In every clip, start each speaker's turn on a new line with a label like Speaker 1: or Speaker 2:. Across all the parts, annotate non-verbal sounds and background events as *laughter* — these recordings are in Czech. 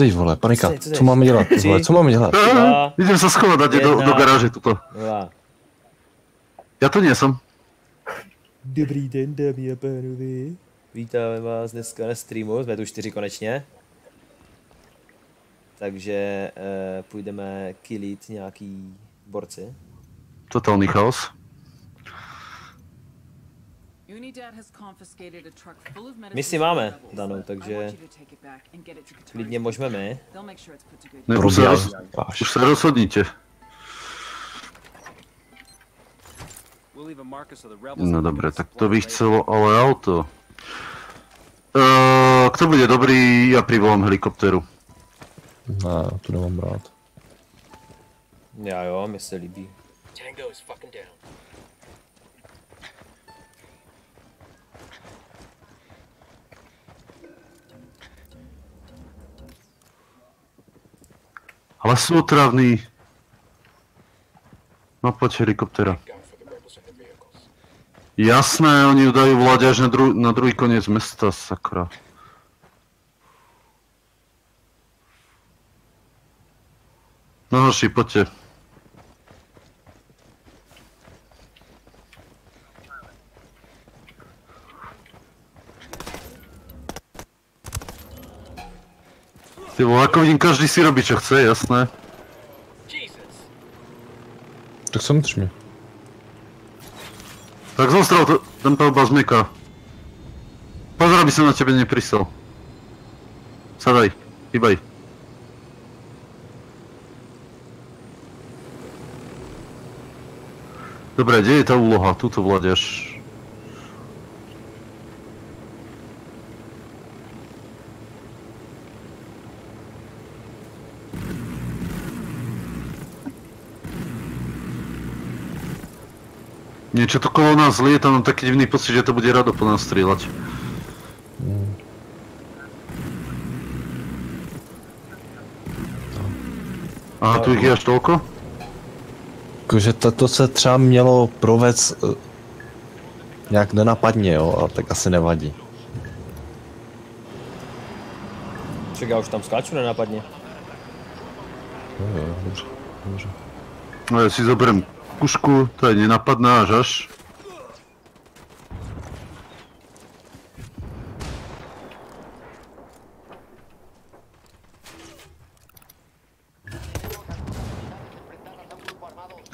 Speaker 1: teď vole, panika,
Speaker 2: Co teď, co
Speaker 1: máme dělat, ty vole, co máme dělat?
Speaker 2: Dva,
Speaker 3: Idem sa schovať, dať do, do garáže tuto.
Speaker 2: dva.
Speaker 3: Tu nie som.
Speaker 2: Dobrý den, dámy a pánové. Vítáme vás dneska na streamu, jsme tu čtyři konečně. Takže eh, půjdeme killit nějaký borci.
Speaker 3: Totálny chaos.
Speaker 2: Misi máme danou, takže klidně můžeme my.
Speaker 3: Ne, už
Speaker 1: Probíhá.
Speaker 3: roz, už rozhodnite. No dobre, tak to by chcelo ale auto. Uh, kto bude dobrý, ja privolám helikopteru.
Speaker 1: Ne, tu nemám rád.
Speaker 2: Já jo, mi se líbí.
Speaker 4: Tango is fucking down.
Speaker 3: Ale sú otravní. No poď helikoptera. Jasné, oni ju dajú vláť až na, dru- na druhý koniec mesta, sakra. No hoši, poďte. Ty vole, ako vidím, každý si robí, čo chce, jasné.
Speaker 4: Jesus!
Speaker 1: Tak samozřejmě.
Speaker 3: Tak zostrel to, ten palba zmyka. Pozor, aby som na tebe neprisel. Sadaj, hýbaj. Dobre, kde je tá úloha? Tuto vláďaš. Niečo to kolo nás lieta, mám taký divný pocit, že to bude rado po nás strieľať. Aha, tu ich je až toľko?
Speaker 1: Jakože to se třeba mělo provést eh, nějak nenapadně, jo, a tak asi nevadí.
Speaker 2: Ček, já už tam skáču nenapadně.
Speaker 1: Jo, jo, dobře, dobře.
Speaker 3: No ja si zoberiem kušku, to je nenapadná až až.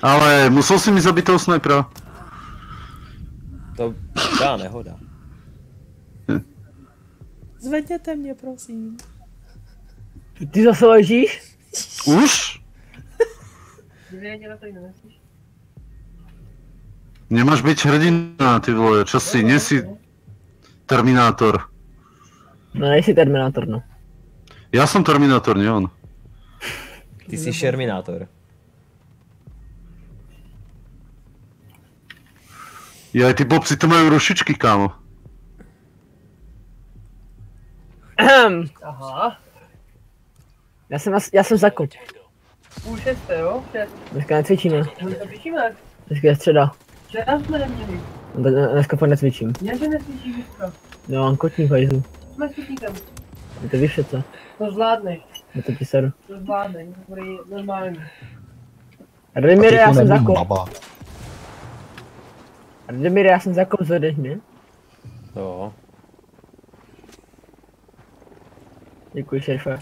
Speaker 3: Ale musel si mi zabiť toho snajpera.
Speaker 2: To dá nehoda. Zvedněte mě, prosím.
Speaker 5: Ty zase ležíš?
Speaker 3: Už? Nemáš byť hrdina, ty vole, čo si, nie si Terminátor.
Speaker 5: No nejsi Terminátor, no.
Speaker 3: Ja som Terminátor, nie on.
Speaker 2: Ty jsi Sherminátor.
Speaker 3: Ja, ty blbci to majú rušičky, kámo.
Speaker 5: Ahem.
Speaker 6: Aha,
Speaker 5: Já jsem, já jsem zakop.
Speaker 6: půl šesté, jo? Šest.
Speaker 5: Dneska necvičíme.
Speaker 6: To píšíme.
Speaker 5: Dneska je středa.
Speaker 6: Včera jsme neměli.
Speaker 5: No, tak Dneska fakt necvičím.
Speaker 6: Ne, že neslyšíš dneska.
Speaker 5: No, mám kotní fajzu.
Speaker 6: Jsme s kutníkem.
Speaker 5: Je to víš přece.
Speaker 6: To zvládneš.
Speaker 5: Je to ti seru.
Speaker 6: To zvládneš. Dobrý, normální.
Speaker 5: Radimíre, já jsem zakop.
Speaker 1: baba.
Speaker 5: Radimíre, já jsem zakop, zvedeš mě.
Speaker 2: Jo.
Speaker 5: Děkuji, šerife.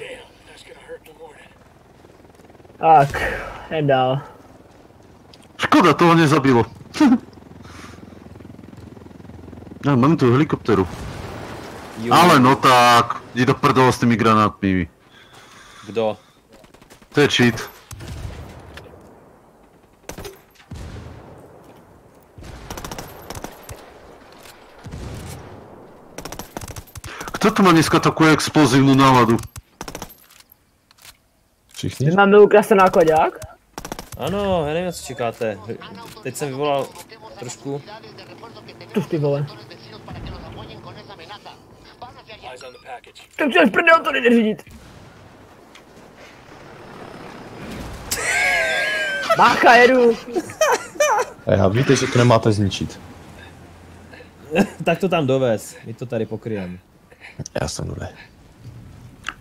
Speaker 5: Tak, jen dál.
Speaker 3: Škoda, toho nezabilo. *laughs* Ja, mám tu helikopteru.
Speaker 2: Jo.
Speaker 3: Ale no tak, jdi do prdele s tými granátmi.
Speaker 2: Kdo?
Speaker 3: To je cheat. Kto tu má dneska takú explozívnu náladu?
Speaker 1: Všichni?
Speaker 5: Máme ukrasten nákladák?
Speaker 2: Ano, já nevím, co čekáte. Teď jsem vyvolal trošku.
Speaker 5: Tuž ty vole. Tak v prdel to nejde řídit. Bacha, jedu.
Speaker 1: A já víte, že to nemáte zničit. *laughs*
Speaker 2: tak to tam dovez. My to tady pokryjeme.
Speaker 1: Já jsem jde.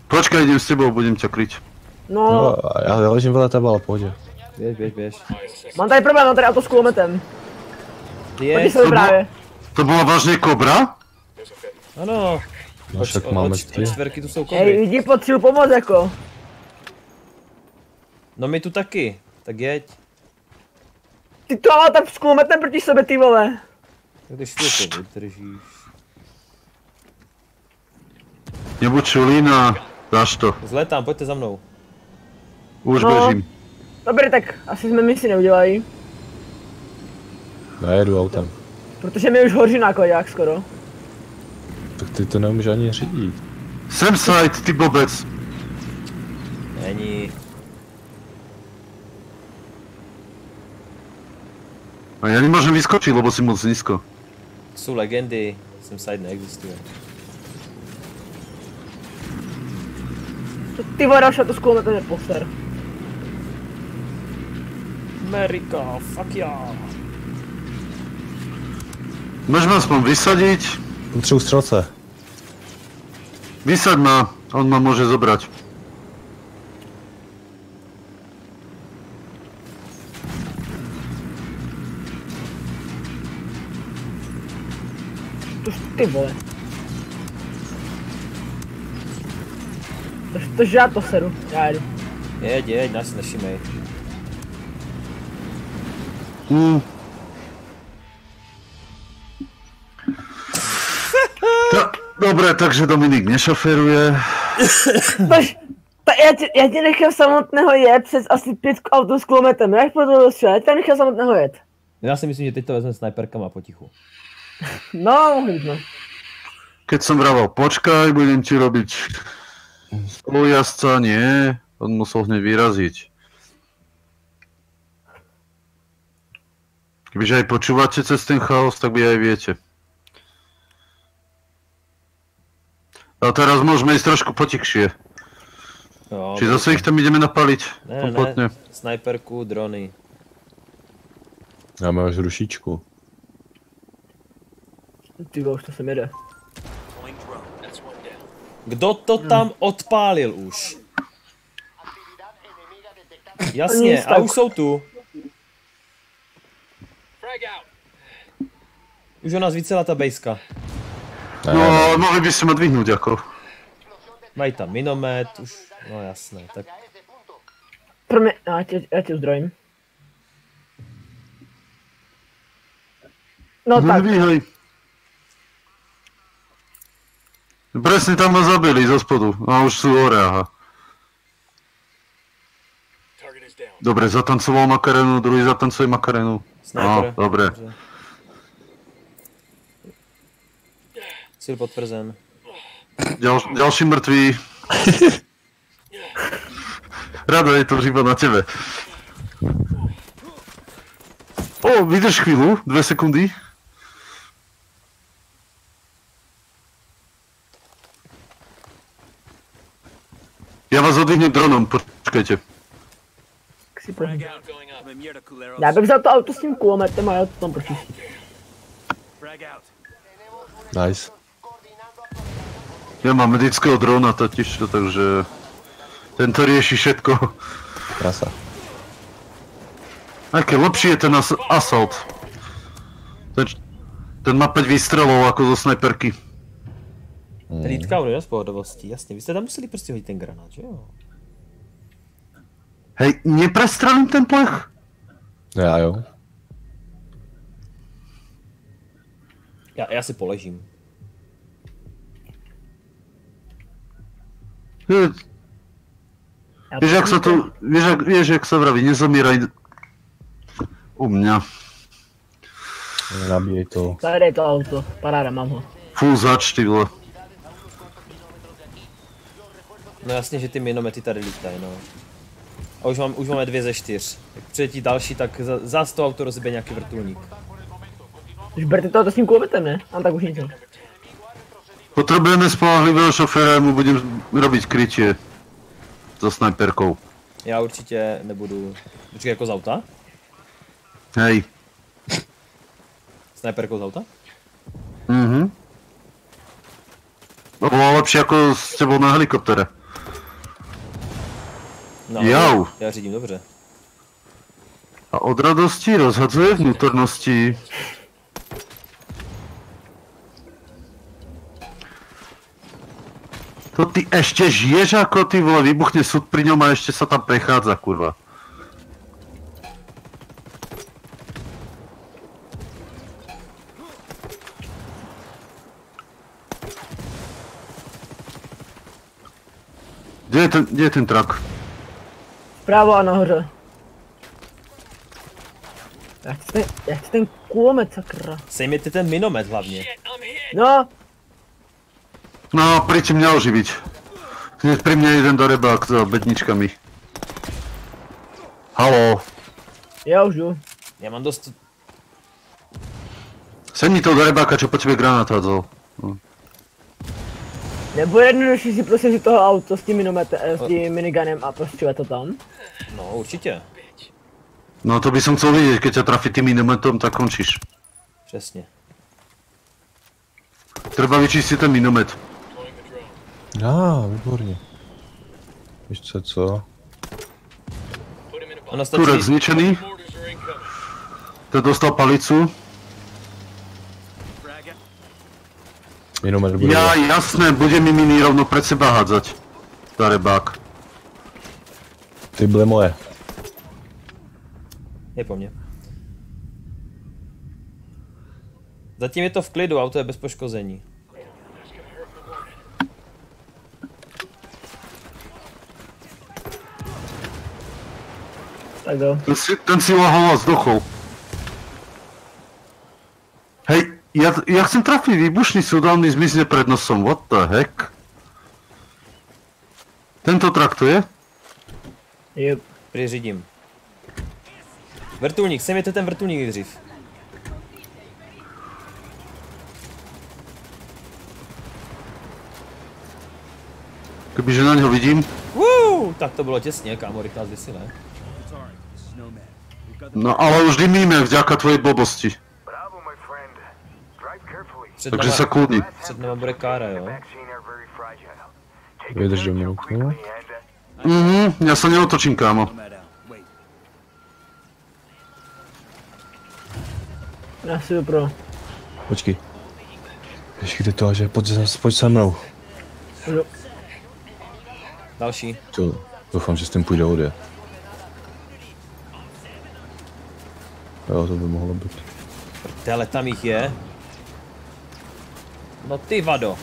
Speaker 3: Počkaj, idem s tebou, budem ťa kryť.
Speaker 5: No,
Speaker 1: No, já, já ležím vedle tebe, ale pohodě.
Speaker 2: Běž, běž, běž.
Speaker 5: mám tady problém, mám tady auto s kulometem. Pojď
Speaker 2: je?
Speaker 5: se právě.
Speaker 3: To bola vážne kobra?
Speaker 2: Ano.
Speaker 1: No,
Speaker 2: Od,
Speaker 1: však máme
Speaker 2: od,
Speaker 1: tři.
Speaker 2: od čtverky tu jsou kobry.
Speaker 5: lidi potřebuji pomoc jako.
Speaker 2: No my tu taky. Tak jeď.
Speaker 5: Ty to ale tak s kulometem proti sobě, ty vole.
Speaker 2: Tak když ty to vydržíš.
Speaker 3: Nebuď čulína, dáš to.
Speaker 2: Zletám, pojďte za mnou.
Speaker 3: Už
Speaker 5: No.
Speaker 3: bežím.
Speaker 5: Dobrý, tak asi jsme misi neudělají.
Speaker 1: Já jedu autem.
Speaker 5: Protože mi už hoří nákladák skoro.
Speaker 1: Tak ty to nemůžeš ani řídit.
Speaker 3: Sem side, ty bobec.
Speaker 2: Není.
Speaker 3: A ja nemôžem vyskočiť, lebo si moc nízko.
Speaker 2: To jsou legendy. Jsem side neexistuje.
Speaker 5: To ty vole, s kulometem je poster.
Speaker 2: Amerika, fuck yeah.
Speaker 3: Môžeš ma aspoň vysadiť?
Speaker 1: Potřebuji střelce.
Speaker 3: Vysaď ma, on ma môže zobrať.
Speaker 5: To ty vole. To, to, že já to seru, já jedu.
Speaker 2: Jeď, jeď, nás si nevšimej.
Speaker 3: Mm. Ta, dobre, takže Dominik nešoferuje.
Speaker 5: Ta, já, tě, já tě nechám samotného jet přes asi pět autů s kulometem, jak pro to dostřelit, já tě nechám samotného jet.
Speaker 2: Já si myslím, že teď to vezme sniperkama potichu.
Speaker 5: No, mohli jsme.
Speaker 3: Keď som vraval, počkaj, budem ti robiť spolujazca, nie, on musel hneď vyraziť. Kebyže aj počúvate cez ten chaos, tak vy aj viete. A teraz môžeme ísť trošku potichšie.
Speaker 2: Jo,
Speaker 3: Či zase ich tam ideme napaliť?
Speaker 2: ne,
Speaker 3: Kompletne.
Speaker 2: ne, sniperku, drony.
Speaker 1: Máme až rušičku.
Speaker 5: Ty už to sem jede.
Speaker 2: Kdo to tam odpálil už? Jasně, a už jsou tu. Už u nás vycelá ta bejska.
Speaker 3: No, mohli by ste ma dvihnúť ako.
Speaker 2: Mají tam minomet, už, no jasné, tak
Speaker 5: Pro mě, já tě, já tě uzdrojím. No tak,
Speaker 3: dvíhaj. Presne tam ma zabili zo spodu. A už sú hore, aha.
Speaker 4: Target is down.
Speaker 3: Dobre, zatancoval Makarenu, druhý zatancuje Makarenu.
Speaker 2: Sniper.
Speaker 3: No, dobre.
Speaker 2: Dobře. Cíl potvrzen.
Speaker 3: Ďal, ďalší mŕtvý. Rado je to žiba na tebe. O, vydrž chvíľu, dve sekundy. Ja vás odvihnem dronom, počkajte.
Speaker 5: Si
Speaker 4: up.
Speaker 5: Já bych vzal to auto s tím kulometem a já to tam pročistím.
Speaker 1: nice.
Speaker 3: Ja mám medického drona totiž, takže tento rieši všetko.
Speaker 1: Krasa.
Speaker 3: Aké lepší je ten as- assault. Ten, ten má 5 výstrelov ako zo snajperky.
Speaker 2: Hlídka u z pohodovosti, jasně. Vy jste tam museli prostě hodit ten granát, že jo?
Speaker 3: Hej, neprestrelím ten plech?
Speaker 1: Já jo.
Speaker 2: Já, já si poležím.
Speaker 3: Je,
Speaker 5: Já
Speaker 3: Vieš, jak sa to, vieš, jak, vieš, jak sa vraví, nezomíraj u mňa.
Speaker 1: Nabíjej to.
Speaker 5: Tady je to auto, paráda, mám ho.
Speaker 3: Fú, zač, ty vole.
Speaker 2: No jasně, že ty minomety tady lítají, no. A už, mám, už máme dvě ze čtyř. Jak přijetí další, tak za, zás to auto rozbije nějaký vrtulník.
Speaker 5: Už berte to s tím kulometem, ne? A tak už nic.
Speaker 3: Potrebujeme spolahlivého šoféra, mu budem robiť krytie. So snajperkou.
Speaker 2: Já určitě nebudu... Počkej, jako z auta?
Speaker 3: Hej.
Speaker 2: Sniperkou z auta?
Speaker 3: Mhm. To bolo lepšie ako s tebou na helikoptere.
Speaker 2: No,
Speaker 3: Jau.
Speaker 2: Já řídím dobře.
Speaker 3: A od radosti rozhadzuje vnútornosti. To ty ešte žiješ ako ty vole, vybuchne súd pri ňom a ešte sa tam prechádza, kurva. Kde je ten, kde je ten trak?
Speaker 5: Vpravo a nahoře. Já chci ten, já chci ten kulomet, sakra.
Speaker 2: Sejměte ten minomet hlavně.
Speaker 5: No,
Speaker 3: No, príďte mňa oživiť. Hneď pri mne jeden do rebák za bedničkami. Halo,
Speaker 5: já už jdu.
Speaker 2: Já mám dost...
Speaker 3: sedni to do rebáka, čo po tebe granát hádzal.
Speaker 5: Nebo jednodušší si prostě si toho auto s tím minometem, eh, s tím miniganem a prostě to tam.
Speaker 2: No, určitě.
Speaker 3: No to by som chcel vidieť, keď ťa trafí tým minometom, tak končíš.
Speaker 2: Přesně.
Speaker 3: Treba vyčistiť ten minomet.
Speaker 1: Já, výborně. Víš co, co?
Speaker 3: Turek
Speaker 2: stačí...
Speaker 3: zničený, ten dostal palicu.
Speaker 4: Frag out.
Speaker 1: Jenom nebudu.
Speaker 3: Ja, jasné, bude mi mini rovno pred seba hádzať. Za rebák.
Speaker 1: Ty byly moje.
Speaker 2: Je po mně. Zatím je to v klidu, auto je bez poškození.
Speaker 5: Tak jo.
Speaker 3: Ten si, ten si lahol a zdochol. Hej, ja, ja chcem trafiť výbušný súdalný zmizne pred nosom, what the heck? Tento trak to je?
Speaker 5: Jep.
Speaker 2: Prý řídím. Vrtulník, sejměte ten vrtulník nejdřív.
Speaker 3: Kebyže na něho vidím.
Speaker 2: Woo, tak to bylo těsně, kámo, rychle nás vysile.
Speaker 3: No ale už dymíme vďaka tvojej blbosti.
Speaker 2: Před
Speaker 3: Takže
Speaker 2: nama,
Speaker 3: sa kľudni.
Speaker 2: před nama bude kára, jo?
Speaker 1: Vydrž do
Speaker 7: and, uh,
Speaker 3: Mhm, ja sa neotočím, kámo.
Speaker 5: Já si jdu pro.
Speaker 1: Počkej. Počkej, ty to, že pojď, se- pojď se mnou.
Speaker 5: Jo.
Speaker 2: Další.
Speaker 1: To, doufám, že s tím půjde odjet. Jo, to by mohlo být.
Speaker 2: Tele, tam jich je. No ty vado.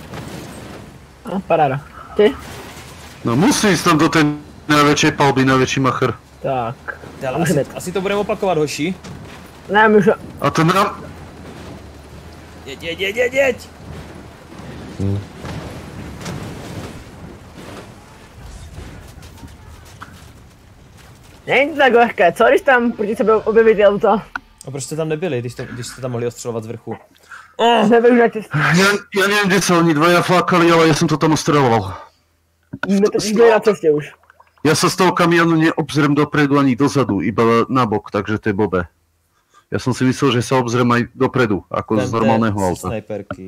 Speaker 5: A paráda. Ty?
Speaker 3: No musí ísť tam do tej najväčšej palby, najväčší macher.
Speaker 5: Tak. Může
Speaker 2: asi,
Speaker 5: být.
Speaker 2: asi to budeme opakovat, hoši.
Speaker 5: Ne, můžu.
Speaker 3: A ten rám...
Speaker 2: Jeď, jeď, jeď, jeď, jeď.
Speaker 5: Není to tak lehké, co když tam proti sebe objeví auta?
Speaker 2: A proč jste tam nebyli, když, to, když jste tam mohli ostřelovat z vrchu?
Speaker 5: Jsme už na cestě.
Speaker 3: Ja, ja neviem, kde sa oni dvaja flákali, ale ja som to tam ostreloval.
Speaker 5: Byli na cestě už.
Speaker 3: Ja sa z toho kamionu neobzriem dopredu ani dozadu, iba na bok, takže to je blbé. Ja som si myslel, že sa obzriem aj dopredu, ako z normálneho
Speaker 2: si
Speaker 3: auta.
Speaker 2: snajperky.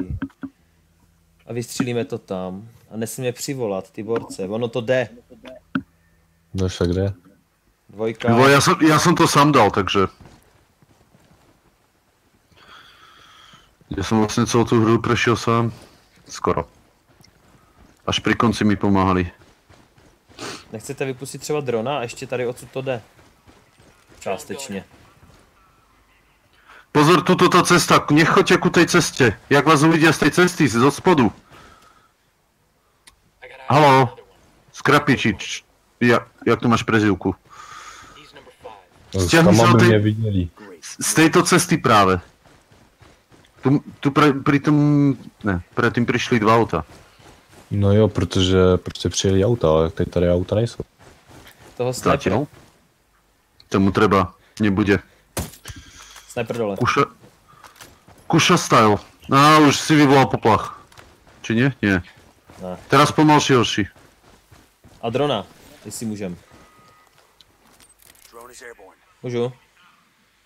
Speaker 2: A vystřílíme to tam. A nesmíme přivolat ty borce. Ono to jde.
Speaker 1: No však kde?
Speaker 2: Dvojka.
Speaker 3: Lebo ja som, ja som to sám dal, takže... Ja som vlastne celú tú hru prešiel sám. Skoro. Až pri konci mi pomáhali.
Speaker 2: Nechcete vypustit třeba drona a ještě tady odsud to jde. Částečně.
Speaker 3: Pozor, tuto tá cesta, nechoďte ku tej ceste. Jak vás uvidia z tej cesty, zo spodu. Halo, skrapičič. Ja, jak tu máš prezivku?
Speaker 4: He's number five.
Speaker 3: Stiahni
Speaker 1: Tam
Speaker 3: sa
Speaker 1: aby
Speaker 3: od tej-
Speaker 1: mě viděli.
Speaker 3: Z tejto cesty práve. Tu, tu pre, pri tom... Ne, predtým prišli dva auta.
Speaker 1: No jo, protože prostě přijeli auta, ale teď tady auta nejsou.
Speaker 2: Toho sniper.
Speaker 3: Tomu treba, nebude.
Speaker 2: sniper dole.
Speaker 3: Kuša... Kuša style. A už si vyvolal poplach. Či nie? Nie.
Speaker 2: Ne.
Speaker 3: Teraz pomalšie horší.
Speaker 2: A drona, jestli můžem.
Speaker 7: Drone is airborne.
Speaker 2: Můžu?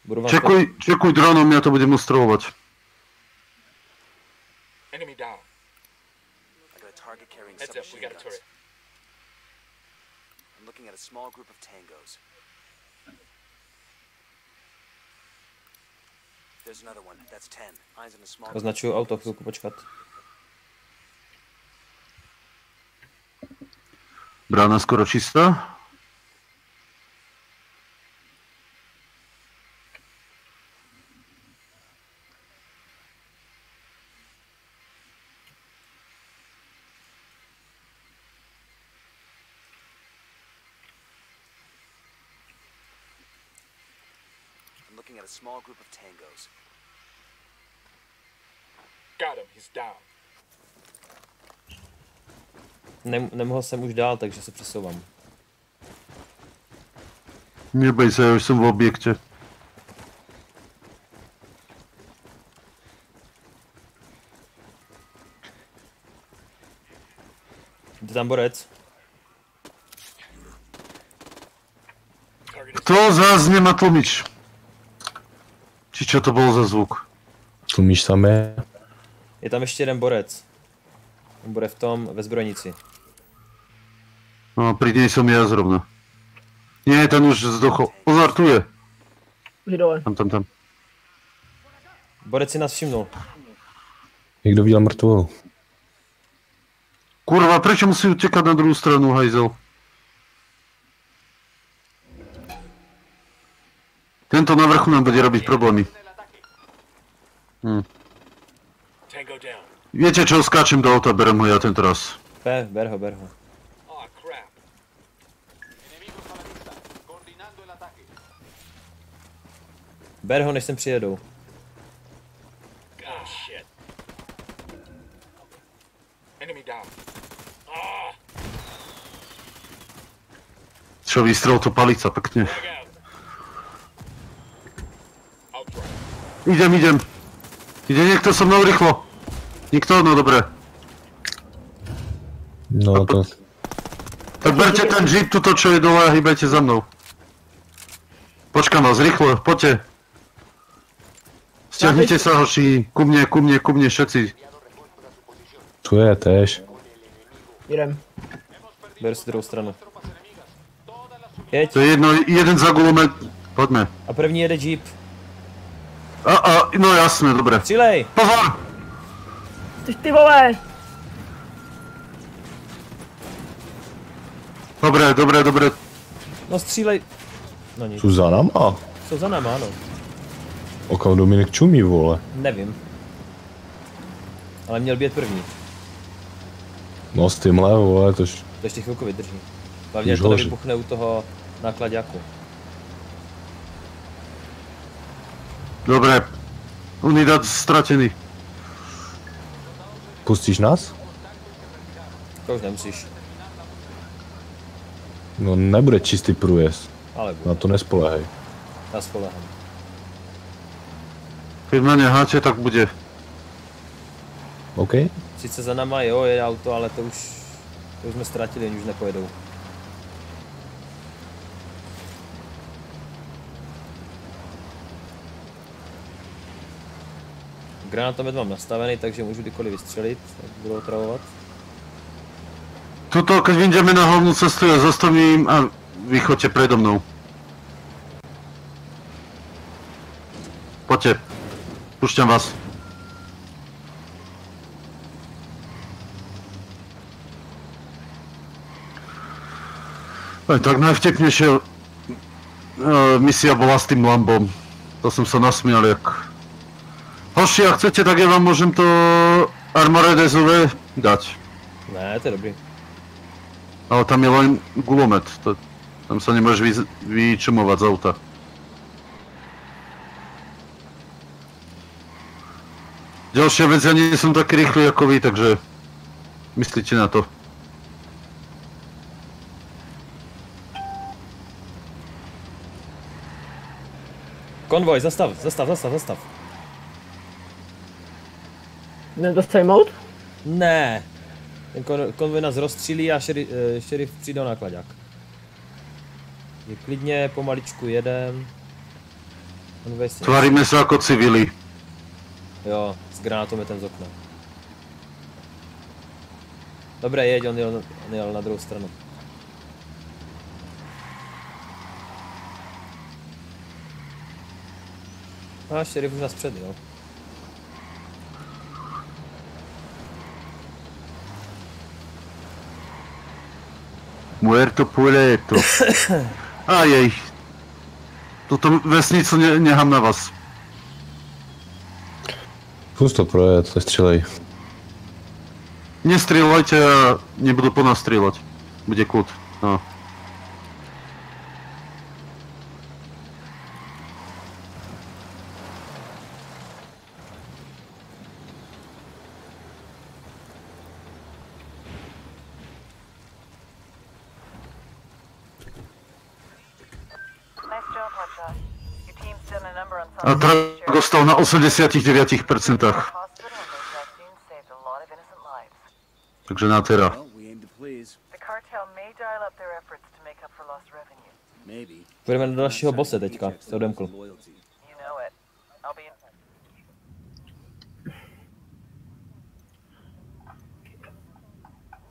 Speaker 2: Budu vám
Speaker 3: Čekuj, čekuj dronom, ja to budem ostrelovať.
Speaker 4: Enemy down.
Speaker 7: I got a target carrying
Speaker 4: Heads up, we
Speaker 7: submachine
Speaker 4: got a
Speaker 7: guns.
Speaker 4: turret.
Speaker 7: I'm
Speaker 8: looking at a small group of tangos. There's another one. That's 10. Eyes in a small group.
Speaker 2: Označuju auto, chvilku počkat.
Speaker 3: Brána skoro čistá.
Speaker 8: A small group of tangos.
Speaker 4: Got him. He's down.
Speaker 2: Nem, nemohl jsem už dál, takže se přesouvám.
Speaker 3: Nebej se, já už jsem v objektě.
Speaker 2: Jde tam borec.
Speaker 3: Kto z vás nemá tlmič? Či čo to bol za zvuk?
Speaker 1: Tlumíš samé?
Speaker 2: Je tam ještě jeden borec. On bude v tom ve zbrojnici.
Speaker 3: No, pri nej som ja zrovna. Nie, ten už zdochol. Pozor, tu je.
Speaker 5: Už dole.
Speaker 3: Tam, tam, tam.
Speaker 2: Borec si nás všimnul.
Speaker 1: Někdo viděl mrtvolu.
Speaker 3: Kurva, prečo musí utekať na druhú stranu, hajzel? Tento na vrchu nám bude robiť problémy. Hm. Viete čo, skáčem do auta, berem ho ja tento raz.
Speaker 2: Pe, ber ho, ber ho.
Speaker 4: Crap.
Speaker 2: Ber ho, než sem přijedou.
Speaker 4: Ah, shit. Enemy down. Ah,
Speaker 3: Čo vystrel to palica, pekne. Idem, idem. Ide niekto so mnou rýchlo. Nikto? No dobre.
Speaker 1: No to...
Speaker 3: Tak berte ten jeep tuto, čo je dole a hýbajte za mnou. Počkám vás, rýchlo, poďte. Stiahnite sa hoši, ku mne, ku mne, ku mne všetci.
Speaker 1: Tu je též.
Speaker 5: Jdem.
Speaker 2: Ber si druhou stranu. Jeď.
Speaker 3: To je jedno, jeden za gulomet. Poďme.
Speaker 2: A první jede jeep.
Speaker 3: A, a, no jasné, dobre.
Speaker 2: Střílej!
Speaker 3: Pozor!
Speaker 5: Ty, ty vole!
Speaker 3: Dobre, dobre, dobre.
Speaker 2: No střílej. No nic.
Speaker 1: Tu za náma?
Speaker 2: Jsou za náma, ano.
Speaker 1: O kam Dominik čumí, vole?
Speaker 2: Nevím. Ale měl být první.
Speaker 1: No s tímhle, vole, tož...
Speaker 2: To ještě chvilku vydrží. Hlavně to
Speaker 1: hoří.
Speaker 2: nevybuchne u toho nákladáku.
Speaker 3: Dobre. Unidad stratený.
Speaker 1: Pustíš nás?
Speaker 2: To už nemusíš.
Speaker 1: No nebude čistý průjezd.
Speaker 2: Ale
Speaker 1: Na
Speaker 2: bude.
Speaker 1: to nespolehej.
Speaker 2: Já spolehám.
Speaker 3: Keď ma neháte, tak bude.
Speaker 1: OK?
Speaker 2: Sice za náma jo, je auto, ale to už, to už jsme ztratili, oni už nepojedou. Granátomet mám nastavený, takže můžu kdykoliv vystřelit, budu otravovat.
Speaker 3: Tuto, keď vyjdeme na hlavnú cestu, ja zastavím a vy choďte predo mnou. Poďte. Pušťam vás. Aj tak najvtipnejšia uh, misia bola s tým Lambom. To som sa nasmial jak... Hoši, ak chcete, tak ja vám môžem to Armored SUV dať.
Speaker 2: Ne, to je dobrý.
Speaker 3: Ale tam je len gulomet, to, tam sa nemôžeš vy, vyčumovať z auta. Ďalšia vec, ja nie som taký rýchly ako vy, takže myslíte na to.
Speaker 2: Konvoj, zastav, zastav, zastav, zastav.
Speaker 5: Nedost sejmout?
Speaker 2: Ne. Ten kon konvoj nás rozstřílí a šeri eh, šerif přijde na klaďák. Je klidně, pomaličku jedem. Si...
Speaker 3: Tvaríme se jako civili.
Speaker 2: Jo, s granátometem z okna. Dobré, jeď, on jel, on jel na druhou stranu. A šerif už nás před, jo.
Speaker 3: Muerto puerto. *coughs* A jej. Tuto vesnicu ne, nechám na vás.
Speaker 1: Zkus to projet, střelej.
Speaker 3: Nestrieľajte a nebudú po nás strieľať. Bude kľud. No.
Speaker 9: Nice job, Hotshot. Your team's done a number on
Speaker 3: A
Speaker 9: some
Speaker 3: Trak dostal na 89%.
Speaker 9: hospital and those vaccines saved a lot of innocent lives.
Speaker 3: Takže na tera.
Speaker 8: Well, we aim to please.
Speaker 9: The cartel may dial up their efforts to make up for lost revenue.
Speaker 8: Maybe.
Speaker 2: Půjdeme do dalšího bose teďka, se odemkl.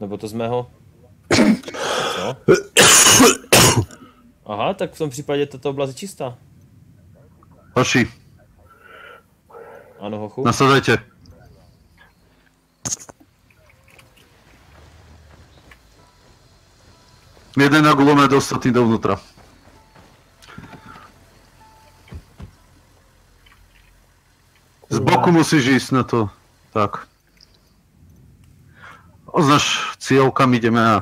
Speaker 2: Nebo to z mého? Co? *coughs* Aha, tak v tom případě tato oblast je čistá.
Speaker 3: Hoši,
Speaker 2: Ano, hochu.
Speaker 3: nasadajte. Jeden na gulomet, ostatní dovnútra. Z boku musíš ísť na to. Tak. Označ cieľ, kam ideme a...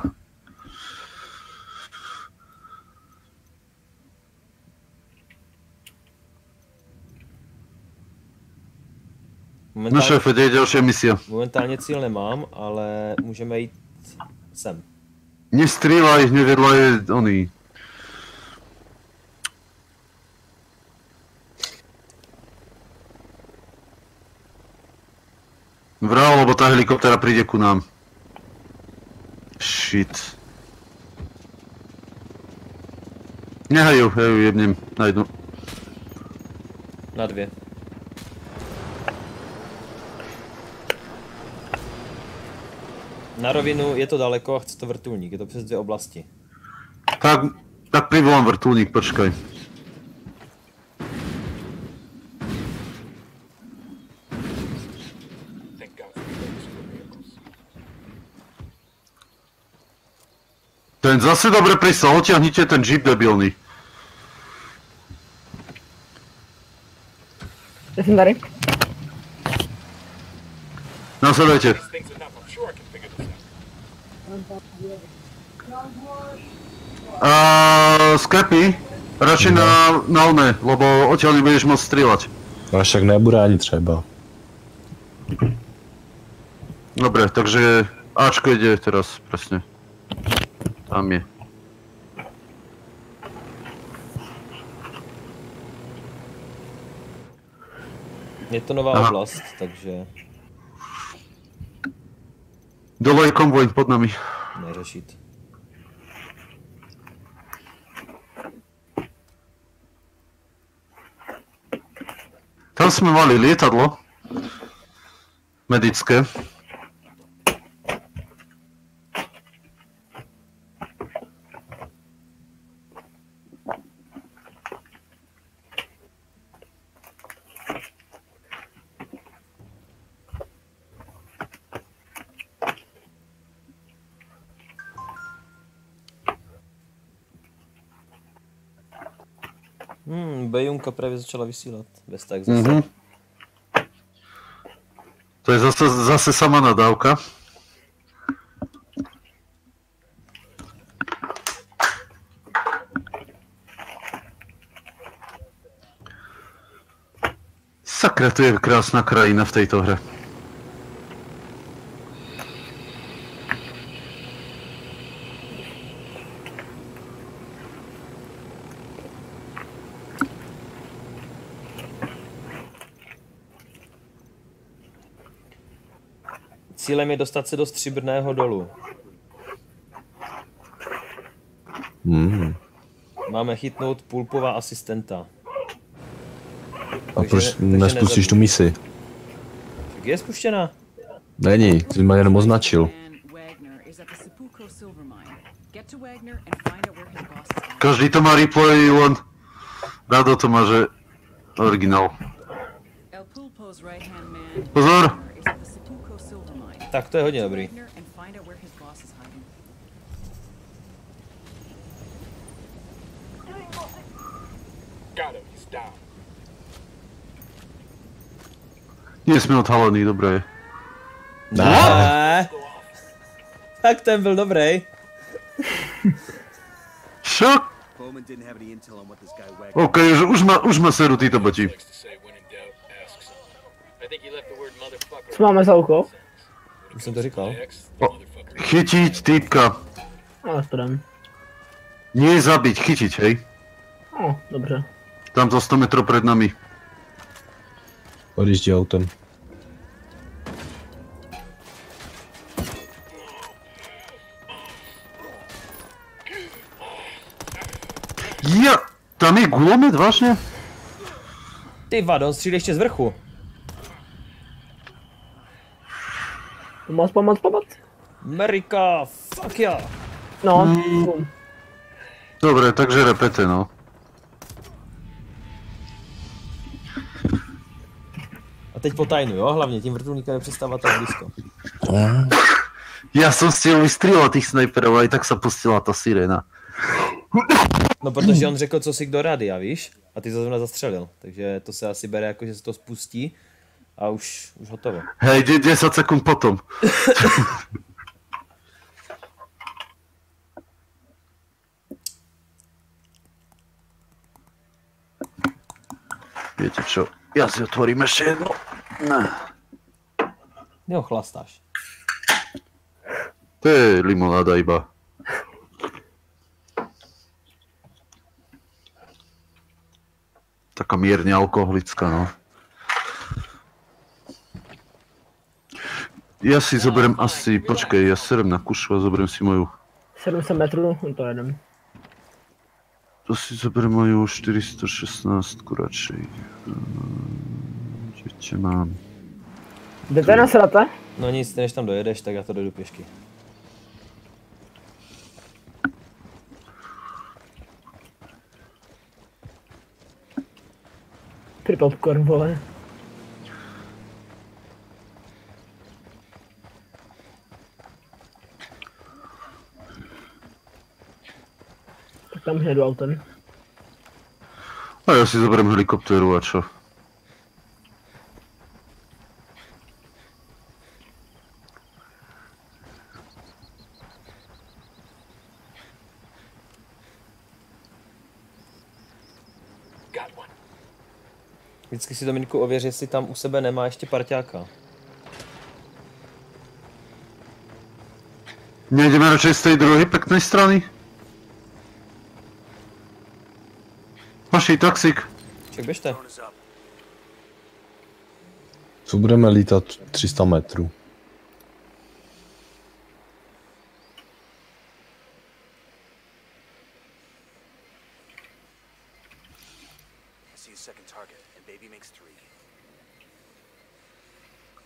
Speaker 3: No
Speaker 2: Momentálně,
Speaker 3: šéfe, kde je ďalšia misia?
Speaker 2: momentálně cíl nemám, ale můžeme jít sem.
Speaker 3: Nestrieľaj, nevedľa je oný. Vrál, lebo tá helikoptéra príde ku nám. Shit. Nehaj ju, ja ju jebnem na jednu.
Speaker 2: Na dvě. Na rovinu je to daleko a chce to vrtulník, je to přes dvě oblasti.
Speaker 3: Tak, tak privolám vrtulník,
Speaker 4: vehicles.
Speaker 3: Ten zase dobre prisol, otiahnite ten jeep debilný.
Speaker 5: Já jsem tady.
Speaker 3: Nasadajte. A sklepy, radšej na, na one, lebo odtiaľ nebudeš môcť strieľať.
Speaker 1: Ale však nebude ani třeba.
Speaker 3: Dobre, takže Ačko ide teraz, presne. Tam je.
Speaker 2: Je to nová
Speaker 3: Aha.
Speaker 2: oblast, takže
Speaker 3: Dole je konvoj pod nami.
Speaker 2: neřešit.
Speaker 3: Tam sme mali lietadlo. Medické.
Speaker 2: Hmm, Bejunka právě začala vysílat. Bez tak zase.
Speaker 3: Mhm. To je zase, zase sama nadávka. Sakra, to je krásna krajina v tejto hre.
Speaker 2: Cílem je dostat se do stříbrného dolu.
Speaker 1: Hmm.
Speaker 2: Máme chytnout pulpová asistenta.
Speaker 1: A
Speaker 2: Takže-
Speaker 1: proč
Speaker 2: takže
Speaker 1: nespustíš tu misi?
Speaker 2: Tak je spuštěná.
Speaker 1: Není, ty jsi mě jenom označil.
Speaker 3: Každý to má replay, len Rado to má, že originál. Pozor!
Speaker 10: Wagner is at the Sepulcro silver mine.
Speaker 2: Tak to je hodně dobrý.
Speaker 3: Jsme odhalený, dobré.
Speaker 2: Ne. Tak ten byl dobrý.
Speaker 3: Šok! OK, už, už, ma, už ma seru títo boti.
Speaker 4: Likes to say when in doubt, ask someone. I think he left the word motherfucker.
Speaker 5: Co máme za úkol?
Speaker 2: Už jsem to říkal.
Speaker 3: O, chytiť týpka.
Speaker 5: No, studem.
Speaker 3: Nie zabiť, chytiť, hej.
Speaker 5: No, dobře.
Speaker 3: Tam za 100 metrov pred nami.
Speaker 1: Odjíždí autem.
Speaker 3: Ja, tam je gulomet, vážne?
Speaker 2: Ty vado, střílí ještě z vrchu.
Speaker 5: Pomoc, pomoc, pomoc.
Speaker 2: Amerika, fuck yeah.
Speaker 5: No,
Speaker 3: Mm.
Speaker 5: bum.
Speaker 3: Dobre, takže repete, no.
Speaker 2: A teď po tajnu, jo? Hlavně tím vrtulníkem nepřestávat *laughs* tak blízko.
Speaker 3: Ja som stiel vystrieľal tých snajperov, aj tak sa pustila tá sirena.
Speaker 2: No protože on řekl, co si kdo rádia, víš? A ty to zrovna zastřelil. Takže to se asi bere jako, že se to spustí a už, už hotovo.
Speaker 3: Hej, de- 10 sekúnd potom. *laughs* Viete čo, ja si otvorím ešte jedno. Ne.
Speaker 2: Jo, chlastáš.
Speaker 3: To je limonáda iba. Taká mierne alkoholická, no. Ja si zoberiem asi, počkej, ja serem na kušu a zoberiem si moju,
Speaker 5: 700 metrů, no to jedem.
Speaker 3: to si zoberiem moju 416 radšej. Tě mám?
Speaker 5: Jdete na srate?
Speaker 2: No nic, než tam dojedeš, tak já to dojedu pěšky.
Speaker 5: Při popcorn, vole. Tam jedu autem.
Speaker 3: A ja si zoberiem helikoptéru a čo?
Speaker 4: Got one.
Speaker 2: Vždycky si Dominiku ověř, jestli tam u sebe nemá ještě parťáka.
Speaker 3: Nejdeme radšej z tej druhej peknej strany? Hoši, taxík.
Speaker 2: Ček běžte.
Speaker 1: Co budeme lítat 300 metrů?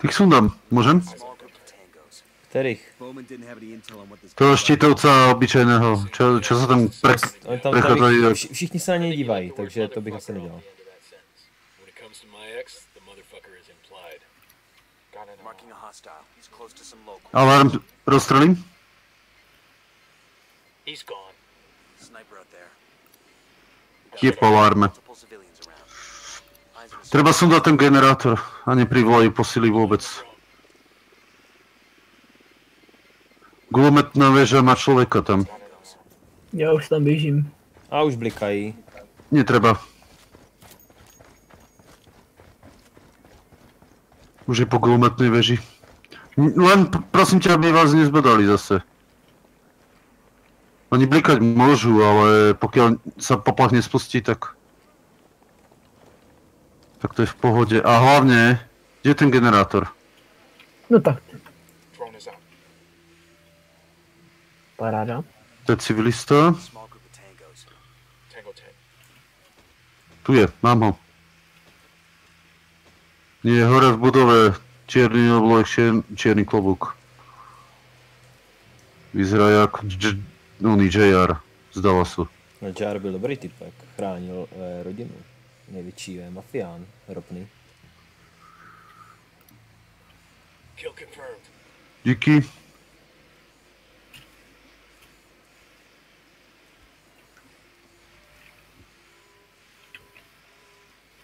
Speaker 8: I see a
Speaker 2: Kterých?
Speaker 8: This
Speaker 3: Toho štítovca obyčejného, čo, čo sa tam pre...
Speaker 2: Oni tam
Speaker 3: jak...
Speaker 2: vši- všichni se na něj dívají, takže to bych asi nedělal.
Speaker 4: To
Speaker 8: to.
Speaker 3: Alarm rozstrelím?
Speaker 4: He's gone.
Speaker 8: Sniper out there.
Speaker 3: Je po alarme. Treba sundať ten generátor a neprivolajú posily vôbec. Gulometná väža má človeka tam.
Speaker 5: Já už tam běžím.
Speaker 2: A už blikají.
Speaker 3: Netreba. Už je po gulometnej veži. Len prosím ťa, aby vás nezbadali zase. Oni blikať môžu, ale pokiaľ sa poplach nespustí, tak... Tak to je v pohode. A hlavne, kde je ten generátor?
Speaker 5: No tak, paráda.
Speaker 3: To je civilista.
Speaker 8: small group of tangos.
Speaker 4: Tango 10.
Speaker 3: Tu je, mám ho. Je hore v budove. Čierny oblek, čier, čierny klobúk. Vyzerá jak oný JR z Dallasu.
Speaker 2: No Jar byl dobrý typek, chránil eh, rodinu. Největší je mafián, ropný.
Speaker 4: Kill confirmed.
Speaker 3: Díky.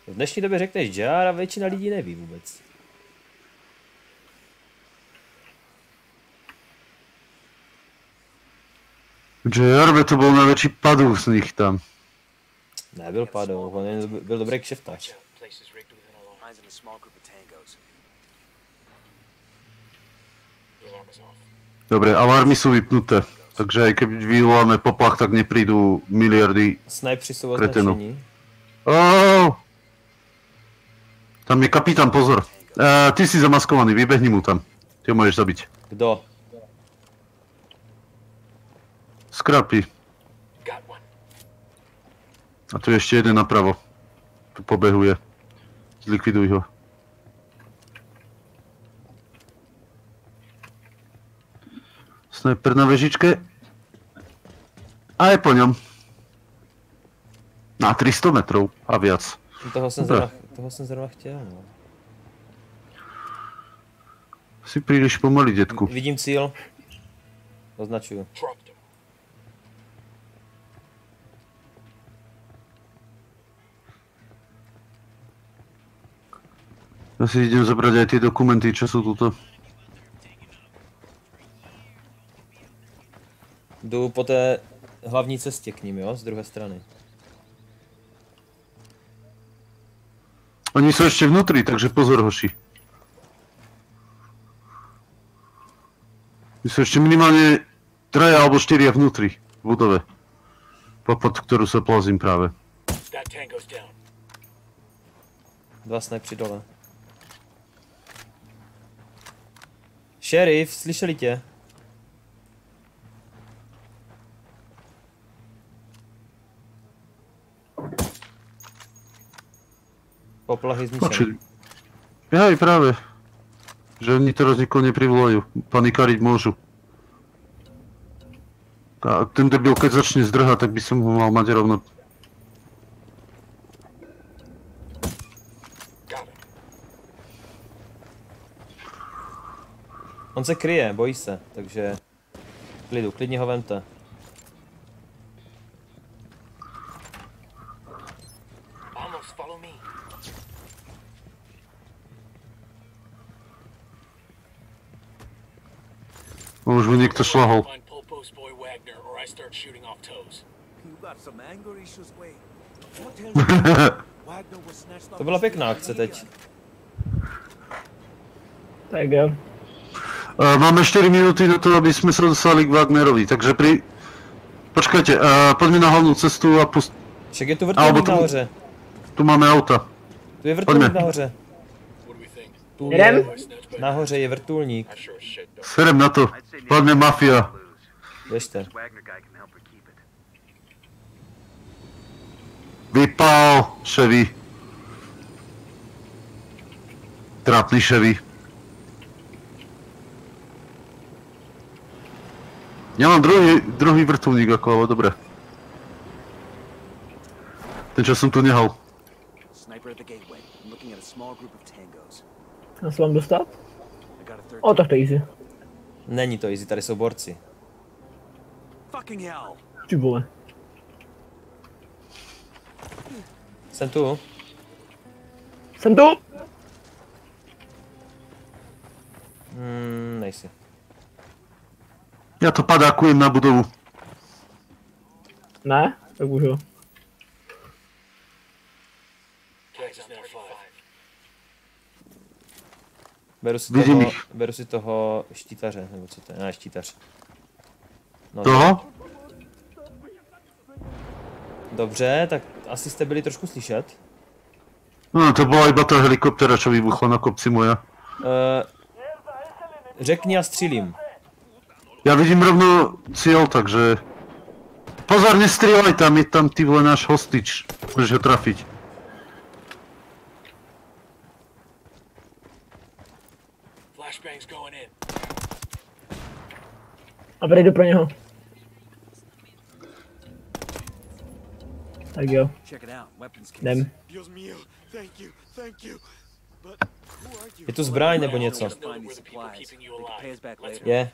Speaker 2: V dnešní době řekneš JR a většina lidí neví vůbec.
Speaker 3: JR, to byl největší padu z nich tam.
Speaker 2: Nebyl padou, on jen byl dobrý
Speaker 4: off.
Speaker 3: Dobre, alarmy sú vypnuté. Takže aj keď vyvoláme poplach, tak neprídu miliardy.
Speaker 2: Snipři jsou označení.
Speaker 3: Oh! Tam je kapitán, pozor. Uh, ty si zamaskovaný, vybehni mu tam. Ty ho môžeš zabiť.
Speaker 2: Kdo?
Speaker 3: Skrapy. A tu je ešte jeden napravo. Tu pobehuje. Zlikviduj ho. Sniper na vežičke. A je po ňom. Na 300 metrov a viac.
Speaker 2: Toho jsem,
Speaker 3: Dobré.
Speaker 2: Toho jsem zrovna chtěl. No.
Speaker 3: Si príliš pomalý, detku.
Speaker 2: Vidím cíl. Označuju.
Speaker 3: Ja si idem zobrať aj tie dokumenty, čo sú tuto.
Speaker 2: Jdu po té hlavní cestě k ním, jo, z druhé strany.
Speaker 3: Oni sú ešte vnútri, takže pozor, hoši. My sú ešte minimálne traja alebo štyria vnútri v budove. Pod ktorú sa plazím práve.
Speaker 4: Down.
Speaker 2: Dva snipři dole. Šerif, slyšeli tě? Poplahy zničené.
Speaker 3: Ja aj práve. Že oni teraz nikoho neprivolajú. Panikáriť môžu. A ten debil, keď začne zdrhať, tak by som ho mal mať rovno.
Speaker 2: On se kryje, bojí se, takže klidu, klidně ho vemte. *laughs*
Speaker 4: Wagner
Speaker 8: was snatched off
Speaker 2: To byla pěkná akce teď.
Speaker 5: Tak jo.
Speaker 3: Uh, máme 4 minúty na to, aby sme sa dostali k Wagnerovi, takže pri... Počkajte, uh, poďme na hlavnú cestu a pust...
Speaker 2: Však je tu vrtulník
Speaker 3: tu-
Speaker 2: nahoře.
Speaker 3: Tu máme auta.
Speaker 2: Tu je vrtulník
Speaker 3: Pojďme.
Speaker 2: nahoře.
Speaker 4: What do we think?
Speaker 2: Tu
Speaker 5: Jdem?
Speaker 2: nahoře je vrtulník.
Speaker 3: Serem na to. Poďme mafia.
Speaker 2: Běžte.
Speaker 3: Vypál, Chevy. Trápny Chevy. Ja mám druhý, druhý vrtulník ako, ale dobre. Ten, čo som tu nehal.
Speaker 8: Sniper at the gateway. I'm looking at a small group of tangos.
Speaker 5: Já se mám dostat? O, tak to je easy.
Speaker 2: Není to easy, tady jsou borci.
Speaker 8: Fucking hell!
Speaker 5: Ty vole.
Speaker 2: Jsem tu.
Speaker 5: Jsem tu!
Speaker 2: Hmm, nejsi.
Speaker 3: Ja to padákujem na budovu.
Speaker 5: Ne? Tak už jo.
Speaker 4: Gas is now five.
Speaker 2: Beru si
Speaker 3: Vidím
Speaker 2: toho,
Speaker 3: jich.
Speaker 2: beru si toho štítaře, nebo co to je, ne štítař. No,
Speaker 3: Toho?
Speaker 2: Dobře, tak asi jste byli trošku slyšet.
Speaker 3: No, to bola iba tá helikoptera, čo vybuchla na kopci moja.
Speaker 2: Uh, řekni a střílím.
Speaker 3: Ja vidím rovno cieľ, takže... Pozor, nestrieľaj tam, je tam ty vole náš hostič. Môžeš ho trafiť.
Speaker 5: A prejdu pro něho. Tak jo,
Speaker 8: Check it out. Weapons case.
Speaker 5: jdem.
Speaker 8: Dios mío. Thank you. Thank you.
Speaker 2: Je tu zbraň nebo něco? Je.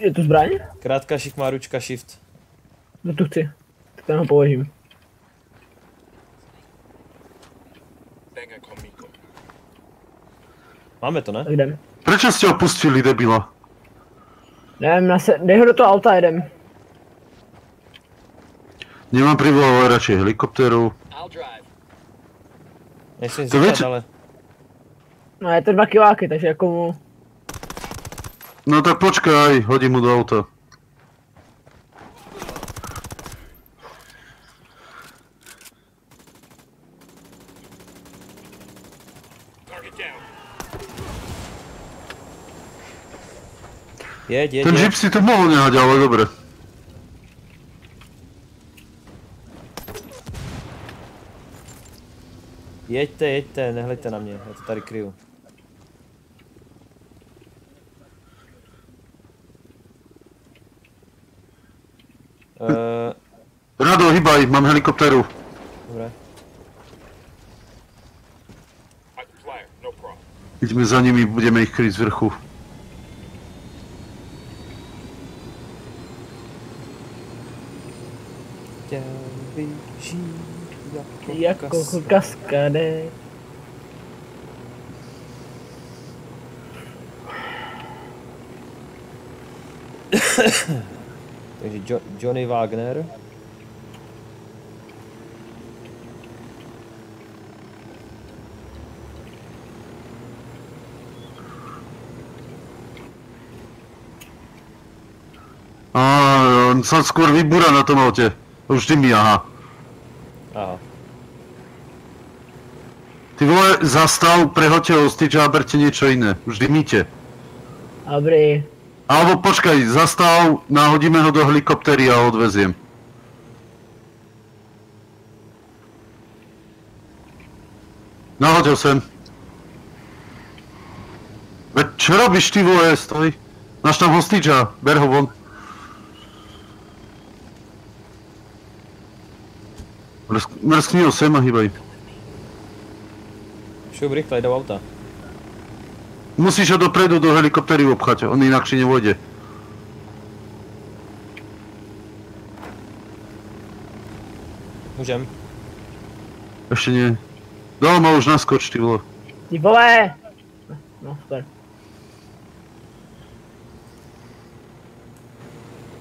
Speaker 5: Je tu zbraň?
Speaker 2: Krátká šikmá ručka shift.
Speaker 5: No tu chci. Tak tam ho položím.
Speaker 4: Venga conmigo.
Speaker 2: Máme to, ne?
Speaker 5: Tak jdem.
Speaker 3: Prečo ste ho pustili, debila?
Speaker 5: Jdem, na se, dej ho do toho auta, jdem.
Speaker 3: Nemám privolovat.
Speaker 4: I'll drive.
Speaker 2: Nechci říkat,
Speaker 3: větši-
Speaker 2: ale...
Speaker 5: No je to dva kiláky, takže jako mu...
Speaker 3: No tak počkaj, hodím mu do auta.
Speaker 4: Target down.
Speaker 2: Jeď, jeď,
Speaker 3: Ten
Speaker 2: jeď.
Speaker 3: jeep si to mohol nehať, ale dobre.
Speaker 2: Jeďte, jeďte, nehleďte na mě, já to tady kryju. Uh,
Speaker 3: Rado, hýbaj, mám helikoptéru.
Speaker 2: dobré.
Speaker 3: Ideme za nimi, budeme ich kryť z vrchu.
Speaker 2: Tě běží jako, kaska.
Speaker 5: kaskade. *coughs*
Speaker 2: Takže jo, Johnny Wagner.
Speaker 3: Á, on sa skôr vybúra na tom aute. Už dymí, aha.
Speaker 2: Aha.
Speaker 3: Ty vole, zastav, prehoďte hostič a berte niečo iné. Už dymíte.
Speaker 5: Dobrý.
Speaker 3: Alebo počkaj, zastav, nahodíme ho do helikoptéry a odveziem. Nahoď ho sem. Veď čo robíš ty vole, stoj. Máš tam hostiča, ber ho von. Mrsk- Mrskni ho sem a hýbaj.
Speaker 2: Šup rychle, do auta.
Speaker 3: Musíš ho dopredu do helikoptéry obchať, on inakšie nevojde.
Speaker 2: Můžem.
Speaker 3: Ešte nie. Doma už naskoč, ty vole.
Speaker 5: Ty vole! No, super.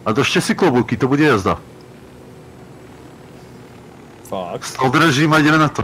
Speaker 3: A držte si klobúky, to bude jazda.
Speaker 2: Fakt.
Speaker 3: Odrežím a ideme na to.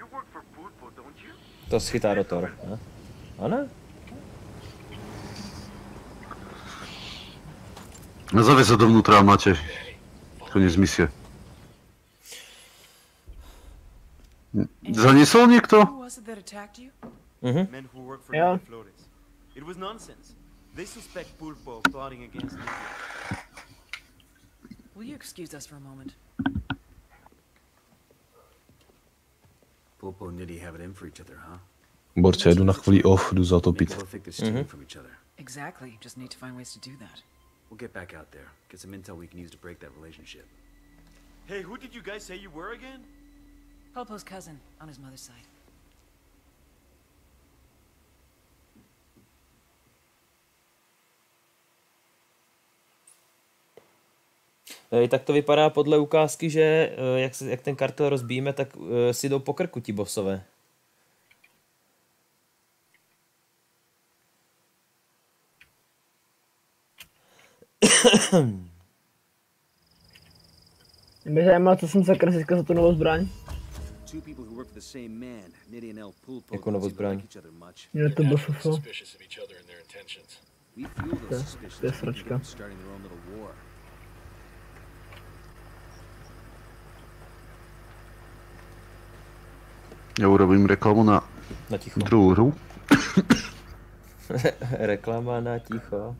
Speaker 4: you
Speaker 7: work for Pulpo, don't you?
Speaker 2: To schytá rotor. Ne? A ne?
Speaker 3: Zavie sa dovnútra a máte koniec. Zaniesol
Speaker 10: attacked you?
Speaker 2: Mhm.
Speaker 11: Men who work for
Speaker 5: Yeah.
Speaker 11: Flores. It was nonsense. They suspect Pulpo of plotting against me.
Speaker 10: Will you excuse us for a moment?
Speaker 12: Pulpo and Nitty have it in for each other, huh?
Speaker 1: Borče, jdu na chvíli off, jdu zatopit.
Speaker 12: People think they're stealing
Speaker 2: Mhm.
Speaker 12: from each other.
Speaker 10: Exactly. Just need to find ways to do that.
Speaker 12: We'll get back out there, get some intel we can use to break that relationship.
Speaker 11: Hey, who did you guys say you were again?
Speaker 10: Popo's cousin on his mother's side.
Speaker 2: Tak to vypadá podle ukázky, že e, jak, se, jak ten kartel rozbijeme, tak e, si jdou po krku ti bosové.
Speaker 5: Mě zajímalo, co jsem sakra získal za tu novou zbraň.
Speaker 12: Two people who work for the same man, Nitty and El Pulpo,
Speaker 2: Jako novou
Speaker 12: don't seem to like
Speaker 2: zbraň.
Speaker 12: each other much.
Speaker 5: Měl to
Speaker 4: Naturally
Speaker 5: BFF.
Speaker 4: suspicious of each other and their intentions.
Speaker 12: We fuel
Speaker 5: To-
Speaker 12: those suspicions.
Speaker 5: to je
Speaker 12: We can get
Speaker 5: sračka.
Speaker 12: them starting their own little war.
Speaker 3: Ja urobím reklamu na
Speaker 2: Na ticho.
Speaker 3: druhú hru. *laughs*
Speaker 2: Reklama na ticho.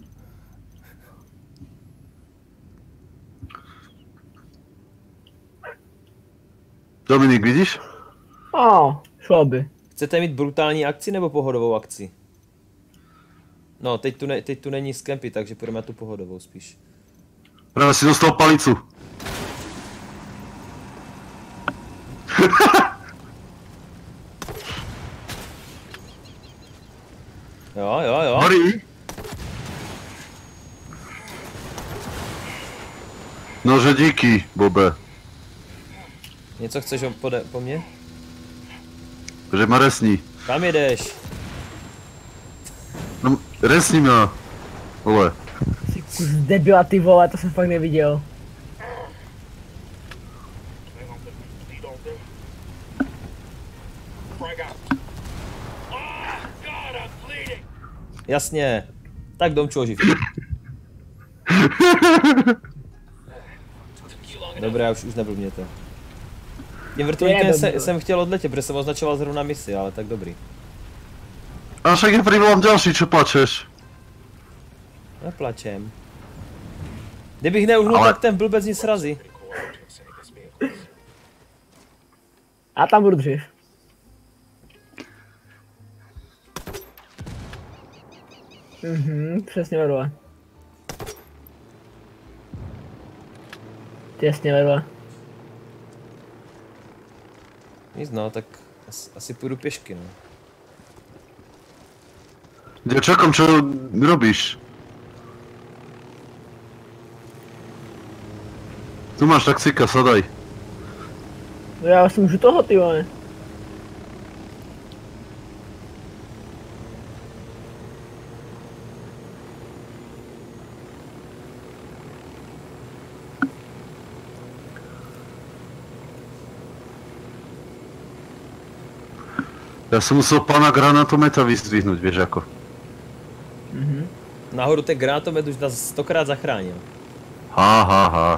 Speaker 3: Dominik, vidíš?
Speaker 5: A, šlo by.
Speaker 2: Chcete mít brutální akci nebo pohodovou akci? No, teď tu, ne, teď tu není skempy, takže půjdeme na tu pohodovou spíš.
Speaker 3: Práve si dostal palicu. *laughs*
Speaker 2: Jo, jo, jo.
Speaker 3: Horí? Nože díky, Bobe.
Speaker 2: Něco chceš o- pode, po mně?
Speaker 3: Že ma resní.
Speaker 2: Kam jedeš?
Speaker 3: No, resní ma. Vole.
Speaker 5: Ty kus debila ty vole, to jsem fakt neviděl.
Speaker 2: Jasně. Tak domču oživ. Dobré, já už, už neblbněte. Tím vrtulníkem
Speaker 5: Je,
Speaker 2: se, jsem chtěl odletět, protože jsem označoval zrovna misi, ale tak dobrý.
Speaker 3: A však je privolám ďalší, čo plačeš?
Speaker 2: Neplačem. Kdybych neuhnul,
Speaker 3: Ale-
Speaker 2: tak ten blbec nic srazí.
Speaker 5: Já tam budu dřív. Mhm, přesně vedle. Těsně vedle.
Speaker 2: Nic no, tak asi, asi půjdu pěšky no.
Speaker 3: Ja čakám, čo robíš. Tu máš taxíka, sadaj.
Speaker 5: No já si můžu toho ty vole.
Speaker 3: Ja som musel pána granatometa vyzdvihnúť, vieš ako.
Speaker 2: Nahoru ten granátomet už nás stokrát zachránil.
Speaker 3: Ha, ha, ha.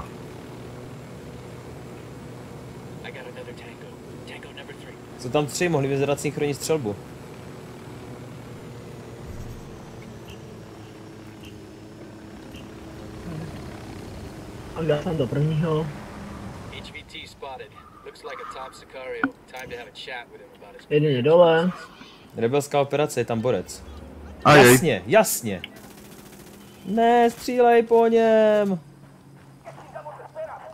Speaker 2: Jsou tam tři, mohli by zadat synchronní střelbu.
Speaker 5: A dá tam do prvního.
Speaker 4: HVT spotted. Looks like a top Sicario. Time to have a chat with him about his
Speaker 5: Jeden je dole.
Speaker 2: Rebelská operace, je tam borec.
Speaker 3: A jej.
Speaker 2: Jasně, jasně. Ne, střílej po něm.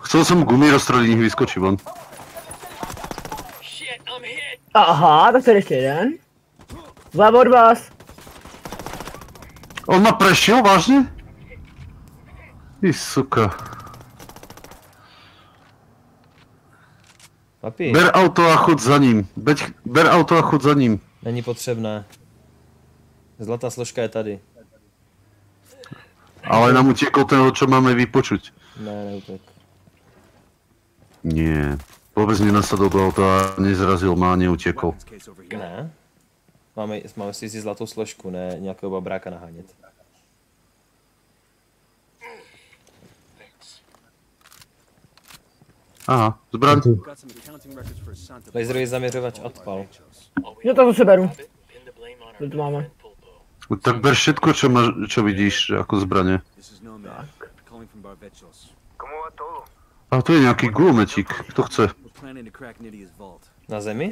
Speaker 3: Chcel som gumy rozstreliť, nech vyskočí von.
Speaker 4: Shit, I'm hit!
Speaker 5: Aha, tak to je ještě jeden. Vlevo od vás.
Speaker 3: On ma prešiel, vážne? Ty suka.
Speaker 2: Papi,
Speaker 3: Ber auto a chod za ním. Beď, ber auto a chod za ním.
Speaker 2: není potřebné. Zlatá složka je tady.
Speaker 3: Ale nám utiekol ten, čo máme vypočuť.
Speaker 2: Ne, neutek.
Speaker 3: Nie. Vôbec nenasadol do auta a nezrazil ma a neutiekol.
Speaker 2: Ne. Máme, máme si zlatou složku, ne nějakého babráka nahánět.
Speaker 3: Aha, zbraň.
Speaker 2: Laserový zaměřovač odpal.
Speaker 5: Jo, to se beru. To tu máme.
Speaker 3: Tak ber všetko, čo, máš, čo vidíš ako zbranie.
Speaker 12: This is Nomad, calling from Barvechos.
Speaker 3: A tu je nejaký gulometík. Kto chce?
Speaker 12: To.
Speaker 2: Na zemi?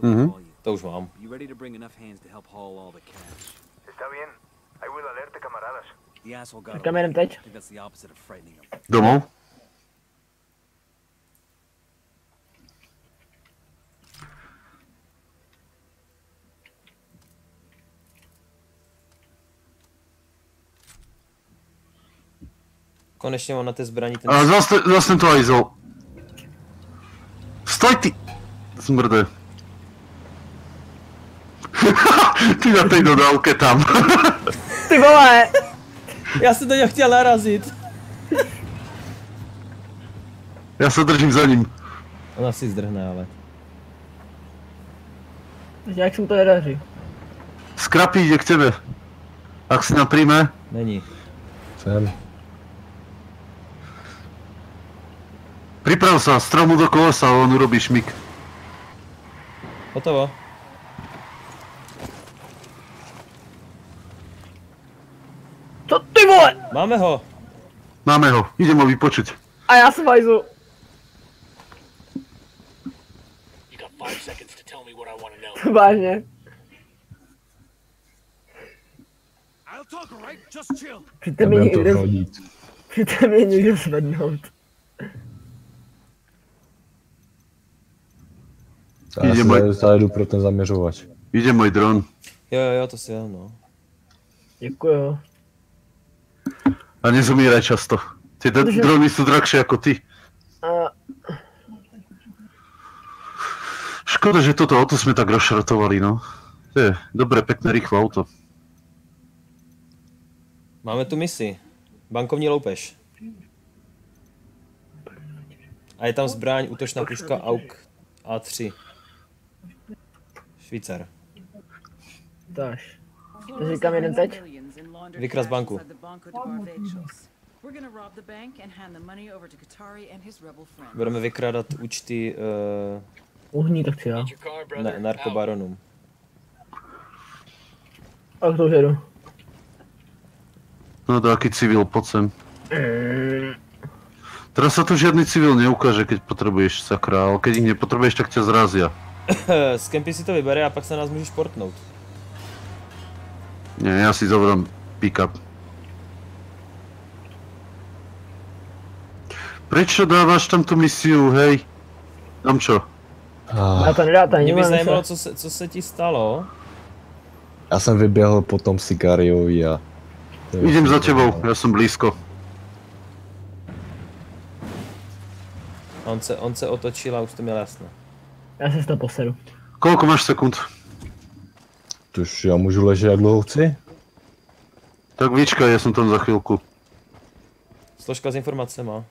Speaker 3: Mhm.
Speaker 2: To už mám.
Speaker 12: You ready to bring enough hands to help haul all the cash?
Speaker 7: Está bien. I will alert the camaradas.
Speaker 12: The asshole got
Speaker 5: Tak kam jedem
Speaker 12: away.
Speaker 5: teď?
Speaker 12: I think that's the opposite of frightening him.
Speaker 3: Domov?
Speaker 2: Konečně mám na té zbraní ten...
Speaker 3: A zase, zase to ajzol. Stoj ty! Smrde. *laughs* ty na tej dodávke tam.
Speaker 5: Ty vole! *laughs*
Speaker 2: Já jsem do něho chtěl narazit.
Speaker 3: ja sa držím za ním.
Speaker 2: Ona si zdrhne, ale.
Speaker 5: Jak se mu to nedaří?
Speaker 3: Skrapí ide k tebe. Ak si nám príjme,
Speaker 2: Není.
Speaker 1: Jsem.
Speaker 3: Priprav sa, stromu do kolesa a on urobí šmik.
Speaker 2: Hotovo.
Speaker 5: Co ty vole?
Speaker 2: Máme ho.
Speaker 3: Máme ho, idem ho vypočuť.
Speaker 5: A já jsem hajzlu.
Speaker 4: You got five seconds to tell me what I want to know. *laughs*
Speaker 5: Vážně.
Speaker 8: I'll talk, alright? Just chill.
Speaker 5: Přijďte mi někde, přijďte mi někde zvednout.
Speaker 1: Já si
Speaker 3: můj-
Speaker 1: pro ten zaměřovač.
Speaker 3: Ide môj dron.
Speaker 2: Jo, jo, to si jo, no.
Speaker 5: Děkuju.
Speaker 3: A nezomíraj často. D-
Speaker 5: Protože-
Speaker 3: drony sú drahšie ako ty.
Speaker 5: A
Speaker 3: Škoda, že toto auto sme tak rozšrotovali, no. To je dobré, pekné, rýchle auto.
Speaker 2: Máme tu misi. Bankovní loupež. A je tam zbraň, útočná puška AUK A3. Švýcar.
Speaker 5: dáš. To říkám jeden teď.
Speaker 2: Vykras banku. Budeme vykrádat účty uh,
Speaker 5: Uhní to chci já.
Speaker 2: Na, narkobaronům.
Speaker 5: A to už jedu.
Speaker 3: No to aký civil, poď sem. Teraz sa tu žiadny civil neukáže, keď potrebuješ, sakra, ale keď ich nepotrebuješ, tak ťa zrazia. *coughs*
Speaker 2: Z kempy si to vybere a pak se nás můžeš portnout.
Speaker 3: Nie, ja si zoberám pick-up. Prečo dávaš tam tú misiu, hej? Tam čo?
Speaker 5: Já to nedá,
Speaker 2: Mě by zajímalo, co se, co se ti stalo.
Speaker 1: Já jsem vyběhl potom Sicariovi a...
Speaker 3: Idem za tebou, ja som blízko.
Speaker 2: On se, on se otočil a už to měl jasno.
Speaker 5: Já se z toho poseru.
Speaker 3: Koľko máš sekund?
Speaker 1: Tož já můžu ležet jak dlouho chci?
Speaker 3: Tak vyčkaj, ja som tam za chvíľku.
Speaker 2: Složka s informacema.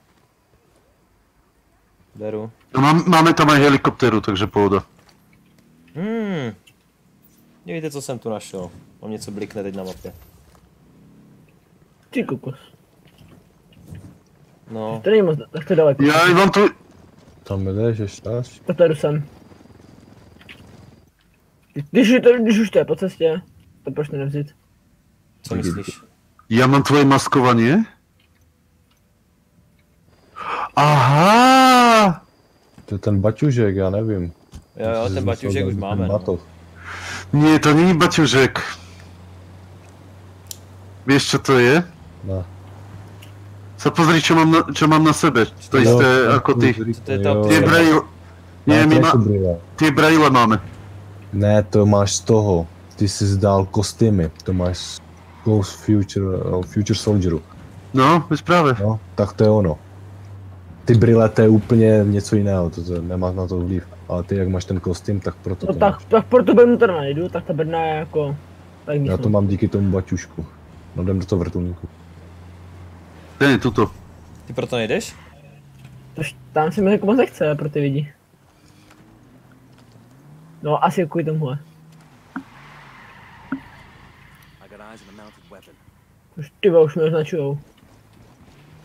Speaker 2: Beru.
Speaker 3: No, mám, máme tam aj helikopteru, takže pohoda.
Speaker 2: Hmm. Nevíte, co jsem tu našel. Mám něco blikne teď na mapě.
Speaker 5: Ty kokos.
Speaker 2: No,
Speaker 5: To není moc, tak to je daleko.
Speaker 3: Ja mám tu...
Speaker 1: Tam jdeš ještě
Speaker 5: to jedu sem. Když, to, když už to je po cestě, to proč to nevzít?
Speaker 2: co myslíš?
Speaker 3: Ja mám tvoje maskovanie? Aha!
Speaker 1: To je ten baťužek, já nevím.
Speaker 2: Jo, jo, ten baťužek už máme. No.
Speaker 3: Nie, to není baťužek. Vieš, čo to je?
Speaker 1: No.
Speaker 3: Sa pozri, čo mám na, čo mám na sebe. To
Speaker 1: Jo,
Speaker 3: isté
Speaker 1: to
Speaker 3: ako ty.
Speaker 2: To je
Speaker 1: Ale
Speaker 3: my má...
Speaker 1: brýle.
Speaker 3: Tie braille máme.
Speaker 1: Ne, to máš z toho. Ty jsi zdál kostýmy. To máš z Close Future, eh, Future Soldieru.
Speaker 3: No, veď práve.
Speaker 1: No, tak to je ono. Ty brýle to je úplně něco jiného, to, to nemá na to vliv. Ale ty jak máš ten kostým, tak proto
Speaker 5: No
Speaker 1: to
Speaker 5: tak,
Speaker 1: máš.
Speaker 5: tak proto brnu to najdu, tak ta brna je jako... Tak
Speaker 1: Já to mám díky tomu baťušku. No jdem do toho vrtulníku.
Speaker 3: Ten je tuto.
Speaker 2: Ty proto nejdeš?
Speaker 5: Tož tam si mi jako moc nechce pro ty lidi. No asi kvůli tomuhle.
Speaker 12: I got eyes on a mounted weapon.
Speaker 5: Už ty vole, už mě označujou.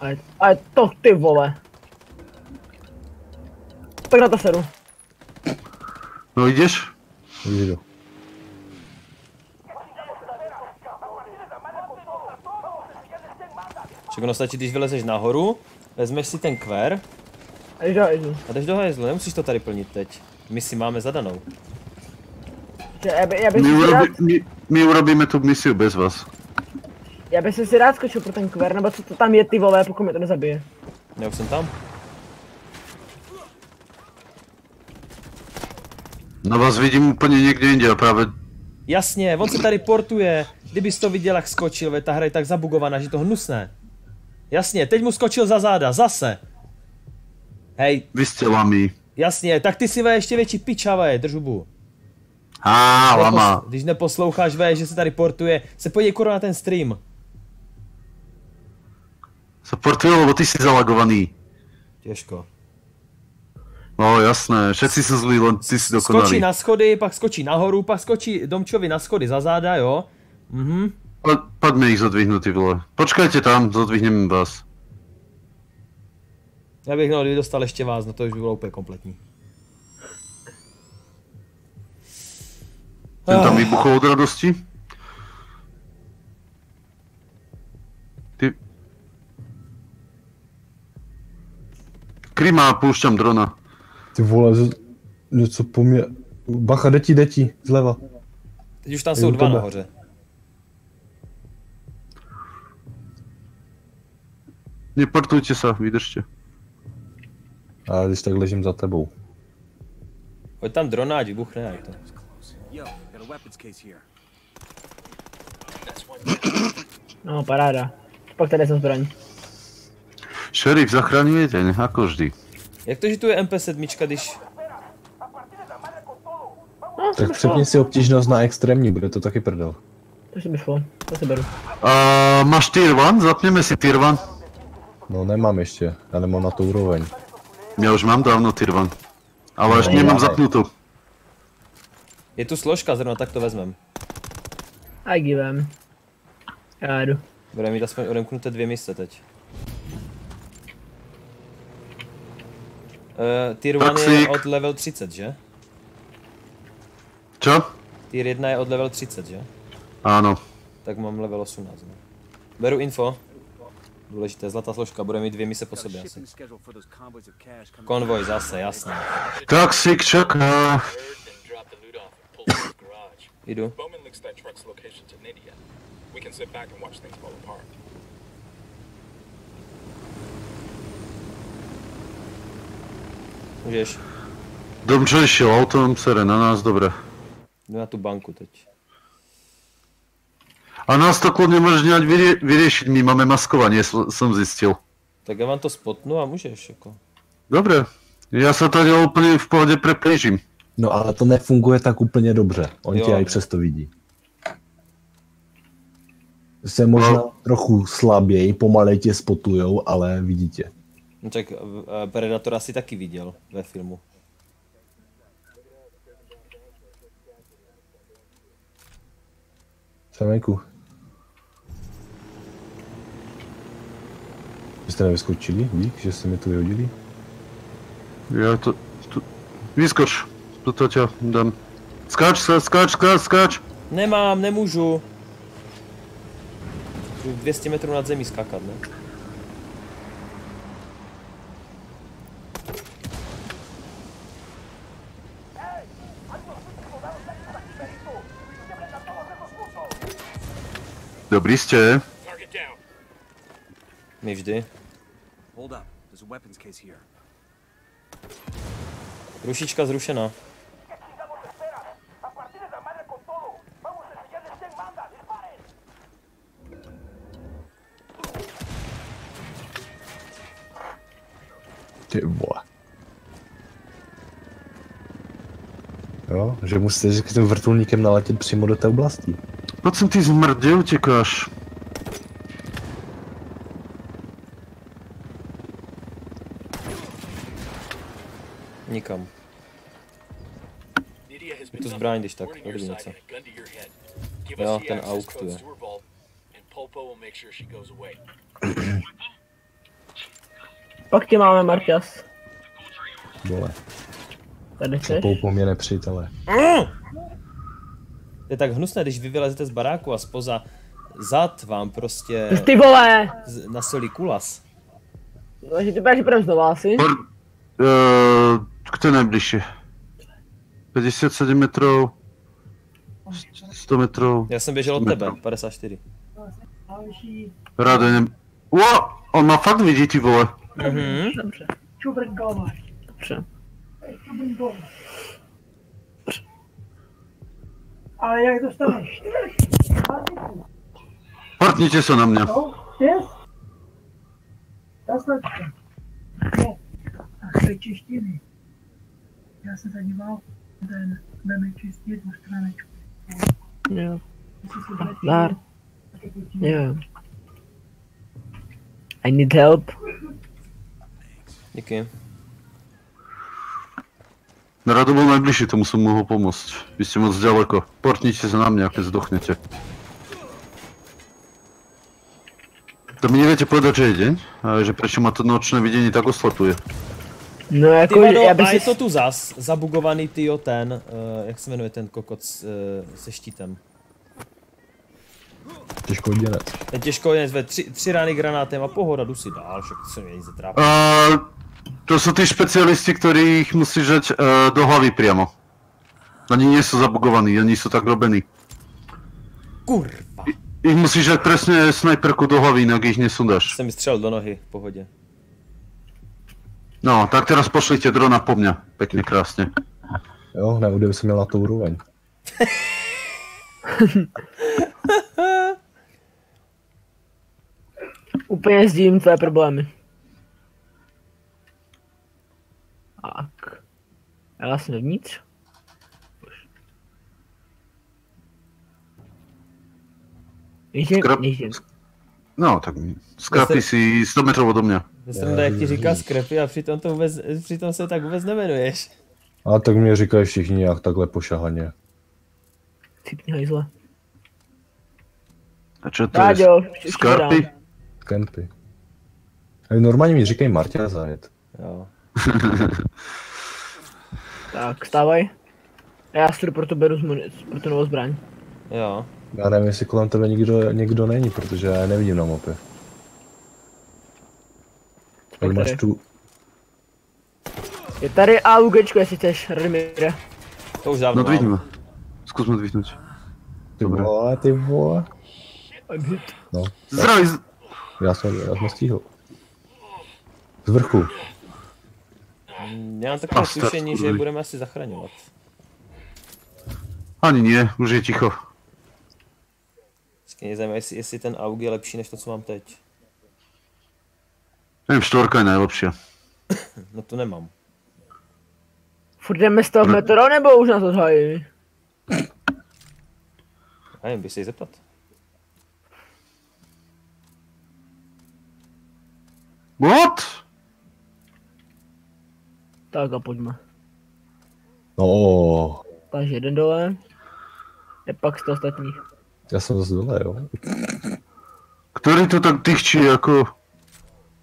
Speaker 5: Ale, ale to ty vole. Tak na to sedu.
Speaker 3: No?
Speaker 1: Už jdu.
Speaker 2: Však ono stačí, když vylezeš nahoru, vezmeš si ten kver
Speaker 5: A jdu, jdu.
Speaker 2: a jdeš do hajzlu, nemusíš to tady plnit teď. My si máme zadanou.
Speaker 5: Já, by, já, bych
Speaker 3: My,
Speaker 5: si rád,
Speaker 3: urobi, my, my urobíme tú misiu bez vás.
Speaker 5: já bych si rád skočil pro ten kver, nebo co to tam je ty vole, pokud mě to nezabije.
Speaker 2: Já už jsem tam.
Speaker 3: Na vás vidím úplně někde jinde a právě...
Speaker 2: Jasně, on se tady portuje. Kdybys to viděl, jak skočil, ve, ta hra je tak zabugovaná, že to hnusné. Jasně, teď mu skočil za záda, zase. Hej,
Speaker 3: Vy jste lami.
Speaker 2: Jasně, tak ty si ve ještě větší pičavé, drž hubu.
Speaker 3: Á, lama.
Speaker 2: Když neposloucháš ve, že se tady portuje, se podívej kurva na ten stream.
Speaker 3: Supportuju, lebo ty jsi zalagovaný.
Speaker 2: Těžko.
Speaker 3: No jasné, všetci jsou zlí, len ty jsi
Speaker 2: Skočí
Speaker 3: dokonalý.
Speaker 2: na schody, pak skočí nahoru, pak skočí Domčovi na schody za záda, jo. Mhm.
Speaker 3: Pa- Padme ich zodvihnutý, vole. Počkajte tam, zodvihneme vás.
Speaker 2: Já bych no, kdyby dostal ještě vás, no to už by bylo úplně kompletní.
Speaker 3: Ten tam
Speaker 2: Ah.
Speaker 3: vybuchol od radosti. Ty... Krima, púšťam drona.
Speaker 1: Ty vole, z- něco po mě... Bacha, jde ti, jde ti, zleva.
Speaker 2: Teď už tam jsou dva nahoře.
Speaker 3: Neportujte sa, vydržte.
Speaker 1: A když tak ležím za tebou.
Speaker 2: Hoď tam drona, ať vybuchne, jak to.
Speaker 5: No, paráda. Pak tady jsem zbraň.
Speaker 3: Šerif zachraňuje deň, ako vždy.
Speaker 2: Jak to, že tu je MP7, když...
Speaker 1: Tak přepni si obtížnost na extrémní, bude to taky prdel.
Speaker 5: To si by šlo, to si beru.
Speaker 3: Uh, máš tier 1? Zapneme si tier 1.
Speaker 1: No nemám ještě, já nemám na to úroveň.
Speaker 3: Ja už mám dávno tier 1. Ale
Speaker 1: No,
Speaker 3: nemám zapnutú.
Speaker 2: Je tu složka, zrovna tak to vezmem.
Speaker 5: A givem. Já jdu.
Speaker 2: Bude mít aspoň odemknuté dvě místa teď. Uh, tier 1 je od level 30, že?
Speaker 3: Čo?
Speaker 2: Tier 1 je od level 30, že?
Speaker 3: Áno.
Speaker 2: Tak mám level 18. No. Beru info. Důležité, zlatá složka, bude mít dvě mise po sobě asi. Konvoj zase, jasně.
Speaker 3: Taxík čaká.
Speaker 2: Jdu. Můžeš.
Speaker 3: Dobře, išiel autom, sere na nás, dobre.
Speaker 2: Jdu na tu banku teď.
Speaker 3: A nás to kľudne môžeš nejak vyrie- vyriešiť, my máme maskovanie, sl- som zistil.
Speaker 2: Tak já vám to spotnu a můžeš, jako.
Speaker 3: Dobre, ja sa tady úplne v pohode preplížim.
Speaker 1: No ale to nefunguje tak úplně dobře. On
Speaker 2: Jo.
Speaker 1: tě i přesto vidí. Se možná
Speaker 3: No.
Speaker 1: trochu slaběji, pomalej tě spotujou, ale vidí tě.
Speaker 2: No tak eh, Predator asi taky viděl ve filmu.
Speaker 1: Saméku. Vy jste nevyskočili? Vík, že jste mi tu vyhodili?
Speaker 3: Ja to... to vyskoč, toto ťa dám. Skáč skáč, skáč, skáč.
Speaker 2: Nemám, nemůžu. Jdu 200 metrů nad zemí skákat, ne?
Speaker 3: Dobrý ste.
Speaker 2: My vždy.
Speaker 12: Hold up, there's a weapons case here.
Speaker 2: Rušička zrušena.
Speaker 1: Ty vole. Jo, že musíte že tím vrtulníkem naletět přímo do té oblasti.
Speaker 3: Poď sem ty zmrd, kde
Speaker 2: Nikam. Tu zbraň, když tak, dobrý něco.
Speaker 13: to
Speaker 2: Jo, ten auk tu je.
Speaker 13: to her vault, and Polpo will make sure she goes away. *clears throat*
Speaker 5: Pak tě máme, Marťas.
Speaker 1: Vole,
Speaker 5: Tady jsi.
Speaker 1: po, po mě nepřítele.
Speaker 2: Je tak hnusné, když vy vylezete z baráku a spoza zad vám prostě
Speaker 5: Ty vole!
Speaker 2: z- nasolí kulas.
Speaker 5: Takže ty budeš půjdem znovu asi.
Speaker 3: Uh, kto je najbližšie? 57 metrov. 100 metrov.
Speaker 2: Já jsem běžel od tebe, 54.
Speaker 3: Ráda ne... Wow, on ma fakt vidí, ty vole.
Speaker 2: Mhm.
Speaker 6: Dobře.
Speaker 5: Dobře.
Speaker 6: Ale jak dostaneš?
Speaker 3: Partnite sa na mňa.
Speaker 6: No, yes. Zaslačka. No. A chce češtiny. Já se zadíval, ten veme čistit dvoustranečku.
Speaker 5: Jo.
Speaker 6: Jestli si zlepší,
Speaker 5: Dár.
Speaker 6: tak je to tím.
Speaker 5: Jo. I need help.
Speaker 2: Díky.
Speaker 3: Rado bol najbližšie, tomu som mohol pomôcť. Vy ste moc ďaleko. Portnite sa na mňa, keď zdochnete. To mi neviete povedať, že je deň? A že prečo ma to nočné videnie tak oslepuje?
Speaker 5: No
Speaker 2: Ty
Speaker 5: jako,
Speaker 2: vado,
Speaker 5: já bych
Speaker 2: a je
Speaker 5: si...
Speaker 2: to tu zas, zabugovaný tyjo ten, uh, jak se jmenuje ten kokot uh, se štítem.
Speaker 1: Těžko dělat.
Speaker 2: Ten těžko je zve tři, tři rány granátem a pohoda, jdu si dál, však se mě nic netrápí.
Speaker 3: Uh, to sú tí špecialisti, ktorých musíš dať uh, do hlavy priamo. Oni sú zabugovaní, oni sú tak robení.
Speaker 2: Kurva.
Speaker 3: I, ich musíš dať presne snajperku do hlavy, inak ich nesundáš.
Speaker 2: Jsem mi střelil do nohy, v pohodě.
Speaker 3: No, tak teraz pošlite drona po mňa. Pekne, krásne.
Speaker 1: Jo, ne, kdyby jsem měl na to úroveň. *laughs*
Speaker 5: Úplně sdílím tvé problémy. Tak. Já vlastně vnitř. Ježím,
Speaker 3: Skrap-. No, tak skrapí si 100 metrov odo mňa.
Speaker 2: To sranda, jak ti říká skrepy a přitom, to vůbec, přitom se tak vůbec nemenuješ.
Speaker 1: A tak mě říkají všichni nějak takhle pošahaně.
Speaker 5: Cipni hajzle.
Speaker 3: A čo to
Speaker 5: Ráďo,
Speaker 3: je? Skarpy?
Speaker 1: Kempy. Ale normálně mi říkají Martina zajet.
Speaker 2: Jo. *laughs*
Speaker 5: Tak, stávaj. Já si pro to beru z munic, pro tu novou zbraň.
Speaker 2: Jo.
Speaker 1: Já nevím, jestli kolem tebe nikdo, někdo není, protože já nevidím na mapě. Tak máš
Speaker 5: tady.
Speaker 1: tu...
Speaker 5: Je tady AUGčko, jestli chceš, Radimire.
Speaker 2: To už dávno
Speaker 3: No
Speaker 2: mám.
Speaker 3: dvihnu. Skúsme dvihnúť.
Speaker 1: Ty
Speaker 3: Dobré.
Speaker 1: vole, ty vole. No.
Speaker 3: Zdraví, z-
Speaker 1: Já jsem, já jsem stihl. Z vrchu.
Speaker 2: Já mám takové tušení, že je budeme asi zachraňovat.
Speaker 3: Ani nie, už je ticho.
Speaker 2: Vždycky mě zajímá, jestli, jestli ten AUG je lepší než to, co mám teď.
Speaker 3: Neviem, štvorka je najlepšia. *coughs*
Speaker 2: No to nemám.
Speaker 5: Furt jdeme z toho metro, nebo už nás odhají?
Speaker 2: Já nevím, bych se jí zeptat.
Speaker 3: What?
Speaker 5: Tak a pojďme.
Speaker 1: No,
Speaker 5: Takže jeden dole. Je pak z ostatních.
Speaker 1: já jsem zase dole, jo.
Speaker 3: Ktorý to tak tychčí ako...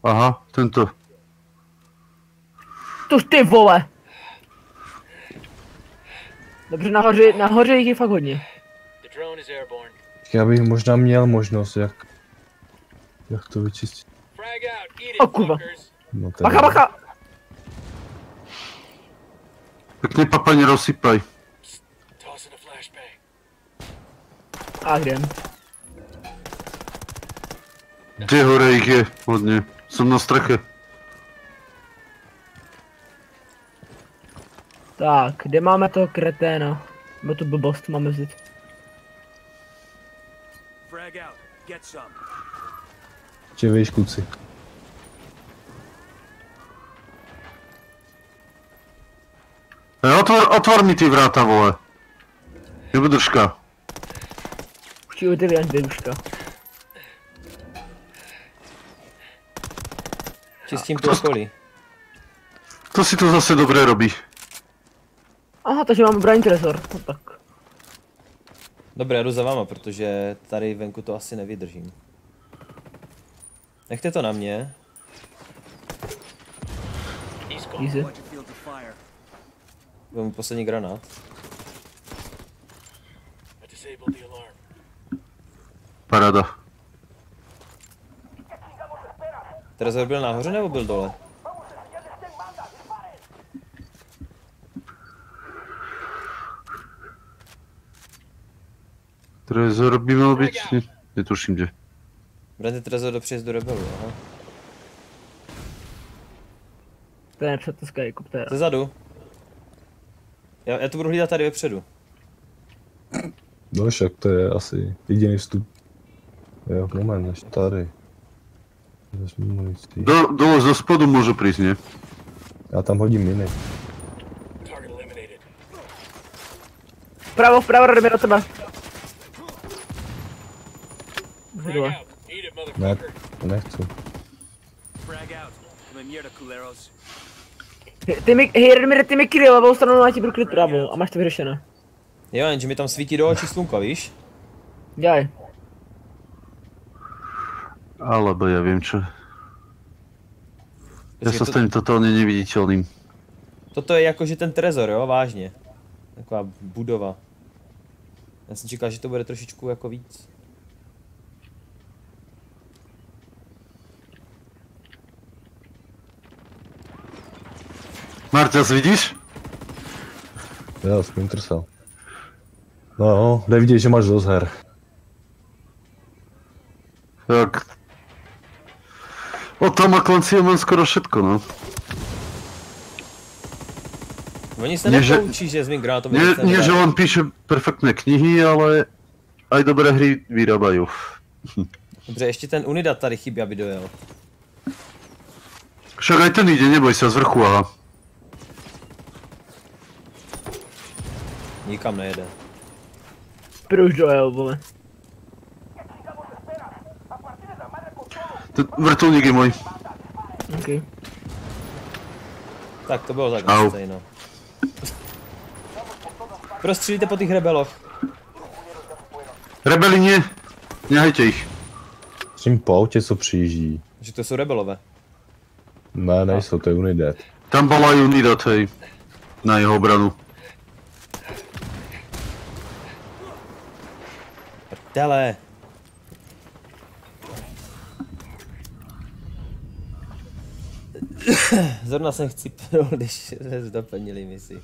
Speaker 3: Aha, tento.
Speaker 5: Tu ty vole! Dobře, nahoře, nahoře jich je fakt hodně.
Speaker 1: Já bych možná měl možnost, jak... Jak to vyčistit.
Speaker 5: O kurva.
Speaker 1: No,
Speaker 5: Bacha, bacha!
Speaker 3: Pekne papa nerozsypaj.
Speaker 4: Tossing a
Speaker 5: jdem.
Speaker 3: Kde hore ich je? Hodne. Som na streche.
Speaker 5: Tak, kde máme toho kreténa? Nebo tu blbost máme vzít?
Speaker 8: Frag out. Get some.
Speaker 1: Tě víš, kluci.
Speaker 3: Hej, otvor, otvor mi ty vráta, vole. Nebudržka.
Speaker 5: Už ti otevírám dveruška.
Speaker 2: Čistím tu okolí.
Speaker 3: To si to zase dobre robí.
Speaker 5: Aha, takže máme brání tresor. No tak.
Speaker 2: Dobré, já jdu za váma, protože tady venku to asi nevydržím. Nechte to na mě.
Speaker 5: Easy.
Speaker 12: To.
Speaker 2: Vezmu poslední granát.
Speaker 4: I disabled the alarm.
Speaker 3: Paráda.
Speaker 2: Trezor byl nahoře nebo byl dole?
Speaker 3: Trezor by mal byť... Ne, netuším kde.
Speaker 2: Brante Trezor do přejezdu rebelu, aha.
Speaker 5: To je nepřátelská helikoptéra.
Speaker 2: Zezadu. Já, já to budu hlídat tady vepředu.
Speaker 1: No však to je asi jediný vstup. Jo, moment, než tady. Munici.
Speaker 3: Do, dole zo spodu môže prísť, nie?
Speaker 1: Já tam hodím miny.
Speaker 5: Vpravo, vpravo, tebe.
Speaker 4: Out. Eat it,
Speaker 1: Ne,
Speaker 4: motherfucker.
Speaker 1: to nechci.
Speaker 5: Ty mi, hej Radimir, ty mi kryl levou stranu, já ti budu kryt pravou a máš to vyřešené.
Speaker 2: Jo, jenže mi tam svítí do očí slunko, víš?
Speaker 5: Dělej.
Speaker 3: Alebo ja viem čo. Ja sa
Speaker 2: to-
Speaker 3: stanem totálne neviditeľným.
Speaker 2: Toto je jakože ten trezor, jo, vážně. Taková budova. Já jsem čekal, že to bude trošičku jako víc.
Speaker 3: Marťas, vidíš?
Speaker 1: Jo, Splinter Cell. No jde vidět, že máš dost her.
Speaker 3: Tak. Od Toma Clancyho mám skoro všetko, no.
Speaker 2: Oni se
Speaker 3: Nie, že-
Speaker 2: nepoučí, že s mým granátom
Speaker 3: Nie, nie, že on píše perfektné knihy, ale aj dobré hry vyrábajú.
Speaker 2: Dobře, ještě ten Unidad tady chybí, aby dojel.
Speaker 3: Však aj ten ide, neboj sa, z vrchu, aha.
Speaker 2: Nikam nejede.
Speaker 5: Proč dojel, vole.
Speaker 3: Vrtulník je môj.
Speaker 5: Okay.
Speaker 2: Tak to bylo tak
Speaker 3: Au.
Speaker 2: stejno. Prostřílíte po těch rebeloch.
Speaker 3: Rebeli nie, nehajte ich.
Speaker 1: S tím po autě, co přijíždí.
Speaker 2: Že to jsou rebelové.
Speaker 1: Ne, nejsou, to je Unidad.
Speaker 3: Tam bola aj Unidat, hej. Na jeho obranu.
Speaker 2: Tele. *coughs* Zrovna jsem chcípnul, když se zdoplnili misi.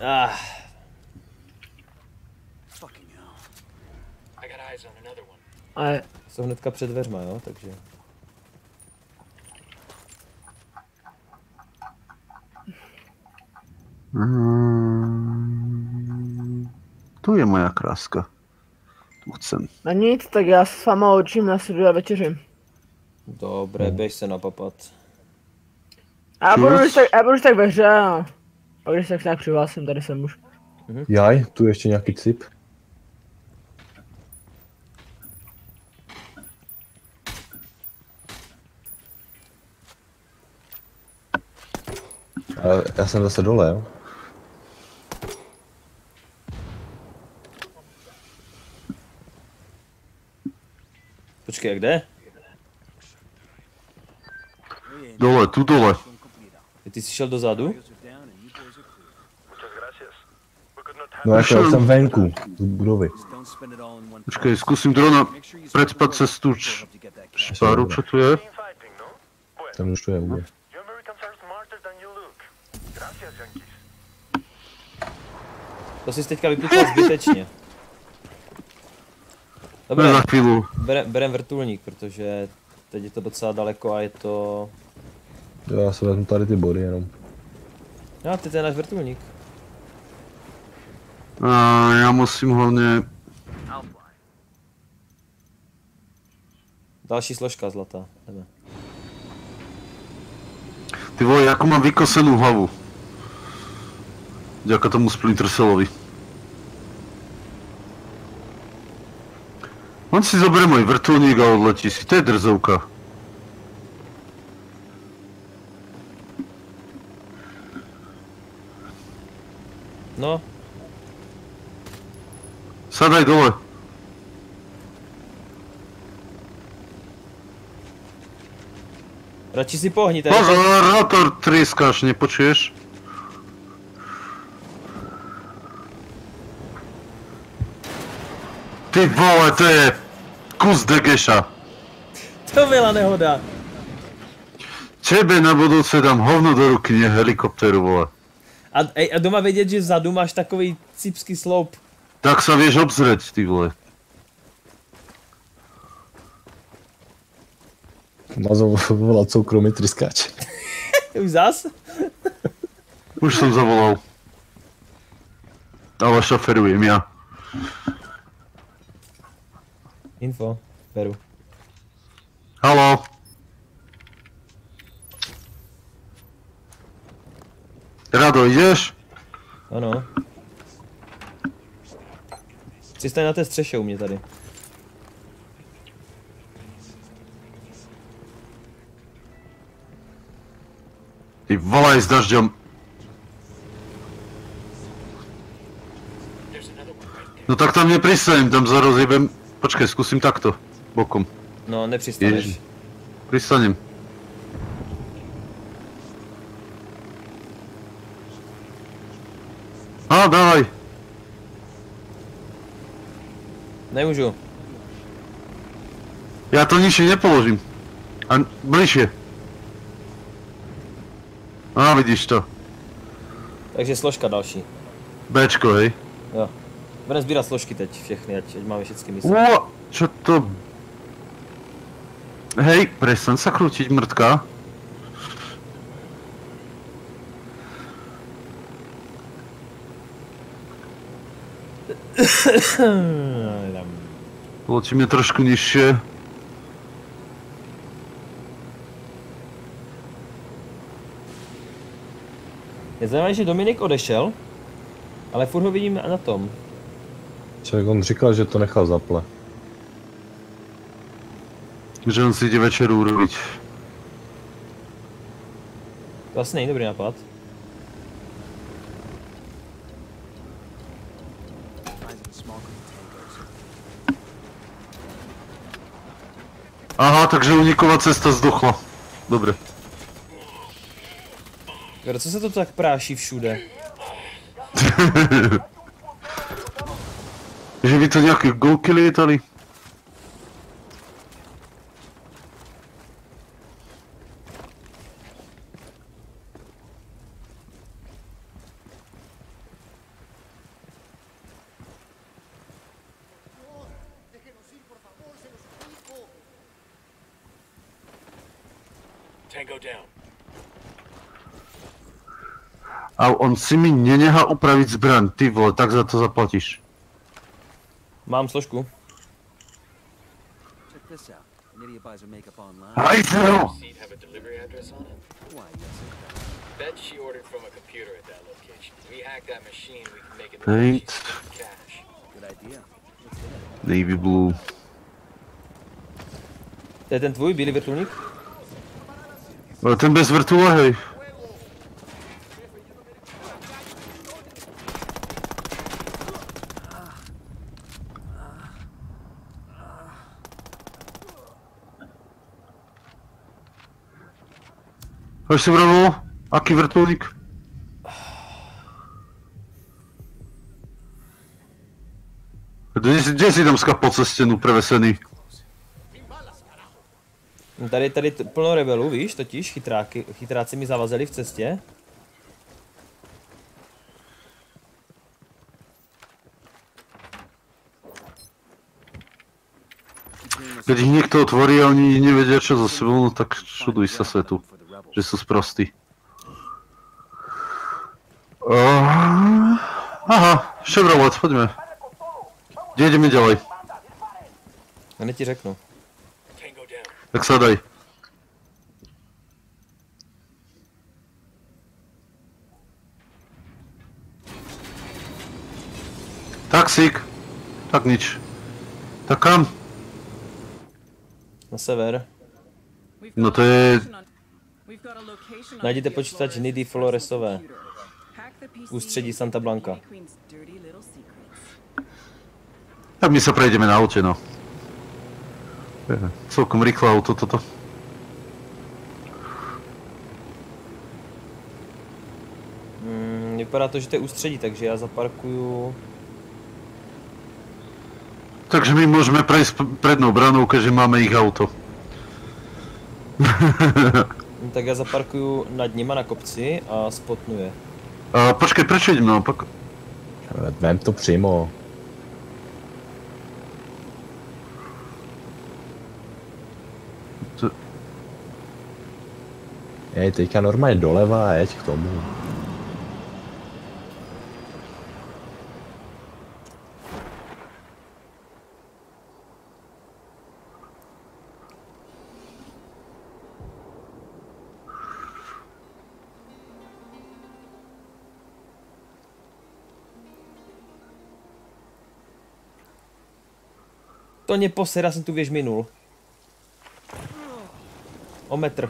Speaker 2: Ah,
Speaker 4: I got eyes on another one.
Speaker 5: Ale
Speaker 2: jsou hnedka před dveřma, jo, takže.
Speaker 3: Mm, tu je moja kráska. Tu chcem.
Speaker 5: na nic, tak já s váma učím na středu a večeři.
Speaker 2: Dobré, běž se napapat.
Speaker 5: A já budu když tak, já budu když tak ve hře a pak když tak nějak přihlásím, tady jsem už.
Speaker 1: Jaj, tu ještě nějaký cip. A já jsem zase dole, jo.
Speaker 2: Počkej, a kde?
Speaker 3: Dole, tu dole.
Speaker 2: Ty jsi šel dozadu?
Speaker 1: No jako já jsem venku, z budovy.
Speaker 3: Počkej, skúsim drona predspať cez tú č- šparu, čo tu je.
Speaker 1: Tam už to je úplně.
Speaker 2: To jsi teďka vypítal zbytečně. Dobré,
Speaker 3: za chvíľu.
Speaker 2: bere, berem vrtulník, protože teď je to docela daleko a je to...
Speaker 1: Jo, já si vezmu tady ty body jenom.
Speaker 2: No, ty to je náš vrtulník.
Speaker 3: A ja musím hlavne...
Speaker 2: Další složka zlatá. Jdeme.
Speaker 3: Ty vole, ako mám vykosenú hlavu. Ďaká tomu Splinter Cellovi. On si zoberie môj vrtulník a odletí si, to je drzovka.
Speaker 2: No,
Speaker 3: Sadaj dole.
Speaker 2: radši si pohni tady.
Speaker 3: Pozor, rotor trieskaš, nepočuješ? Ty vole, to je kus degeša.
Speaker 2: To byla nehoda.
Speaker 3: Tebe na budúce dám hovno do ruky, nie helikopteru, vole.
Speaker 2: A, ej, a doma vědět, že vzadu máš takový cipský sloup.
Speaker 3: Tak sa vieš obzrieť, ty vole.
Speaker 1: Má zavolat soukromý tryskáč. *laughs*
Speaker 2: Už zas?
Speaker 3: Už som zavolal. Ale šoferujem ja.
Speaker 2: Info, beru.
Speaker 3: Halo. Rado, ideš?
Speaker 2: Ano. Jsi na té střeše u mě tady.
Speaker 3: Ty vole, s dažďom. No tak tam nepristanem, tam za rozjebem. Počkej, skúsim takto. Bokom.
Speaker 2: No, nepřistaneš.
Speaker 3: Ježi. Pristanem. No, dávaj.
Speaker 2: Nemůžu.
Speaker 3: Já to nižšie nepoložím. A bližšie. A vidíš to.
Speaker 2: Takže složka další.
Speaker 3: Bčko, hej.
Speaker 2: Jo. Budeme sbírat složky teď všechny, ať, ať máme všechny mise.
Speaker 3: Ua, čo to... Hej, prestaň sa krútiť, mrtka. *coughs* Poločíme trošku nižšie.
Speaker 2: Je zajímavé, že Dominik odešel, ale furt ho vidím na tom.
Speaker 1: Člověk on říkal, že to nechal zaple.
Speaker 3: Že on si ide večer urobiť.
Speaker 2: To asi není dobrý nápad.
Speaker 3: Aha, takže uniková cesta zdochla. Dobre.
Speaker 2: Kdo, co se to tak práší všude? *laughs*
Speaker 3: že by to nejaké golky lietali?
Speaker 4: Tango down.
Speaker 3: A on si mi nenechá upraviť zbraň, ty vole, tak za to zaplatíš.
Speaker 2: Mám složku.
Speaker 12: Check this out. Nydia buys her makeup online.
Speaker 3: Hajzelo!
Speaker 4: Receipt have a delivery address on it?
Speaker 12: Why, yes, it does.
Speaker 4: Bet she ordered from a computer at that location. We hack that machine, we can make it
Speaker 3: Paint. Navy blue.
Speaker 2: To je ten tvůj bílý vrtulník?
Speaker 3: Ale ten bez vrtule, hej. Hoď si bravo, aký vrtulník? Kde, kde si tam skapal cez stenu prevesený?
Speaker 2: No Tady, tady plno rebelů, víš, totiž chytráky, chytráci mi zavazeli v cestě.
Speaker 3: Ich niekto otvorí a oni nevedia čo so sebou, no tak čuduj sa svetu, že sú sprostí. Uh, aha, Chevrolet, poďme. Kde ideme ďalej?
Speaker 2: Hned ti řeknu.
Speaker 3: Tak sa daj. Taxík. Tak nič. Tak kam?
Speaker 2: Na sever.
Speaker 3: No to je...
Speaker 2: Najděte počítač Nidy Floresové. Ústředí Santa Blanca.
Speaker 3: Tak my sa prejdeme na aute, no. Je, Celkom rýchle auto toto.
Speaker 2: Mm, vypadá to, že to je ústředí, takže já zaparkuju...
Speaker 3: Takže my môžeme prejsť prednou branou, keďže máme ich auto. *laughs*
Speaker 2: Tak já zaparkuju nad nima na kopci a spotnu je.
Speaker 3: A počkej, prečo idem naopak?
Speaker 1: Vem to přímo.
Speaker 3: To-
Speaker 1: Jej, teďka normálně doleva a jeď k tomu.
Speaker 2: To mě poser, já jsem tu věž minul. O metr.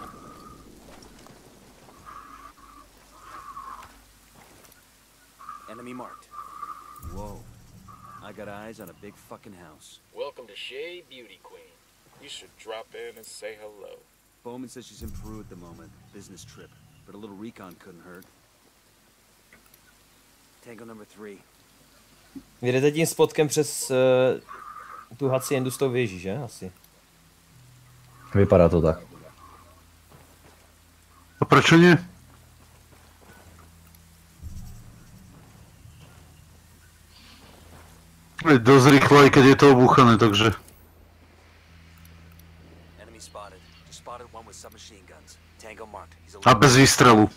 Speaker 12: Enemy marked. Whoa. I got eyes on a big fucking house.
Speaker 13: Welcome to Shea Beauty Queen. You should drop in and say hello.
Speaker 12: Bowman says she's in Peru at the moment. Business trip. But a little recon couldn't hurt. Tango number three.
Speaker 2: Tím spotkem přes uh, tu haciendu s tou věží, že? Asi.
Speaker 1: Vypadá to tak.
Speaker 3: A proč nie? Je dosť rýchlo, aj keď je to obúchané, takže... A bez výstrelu.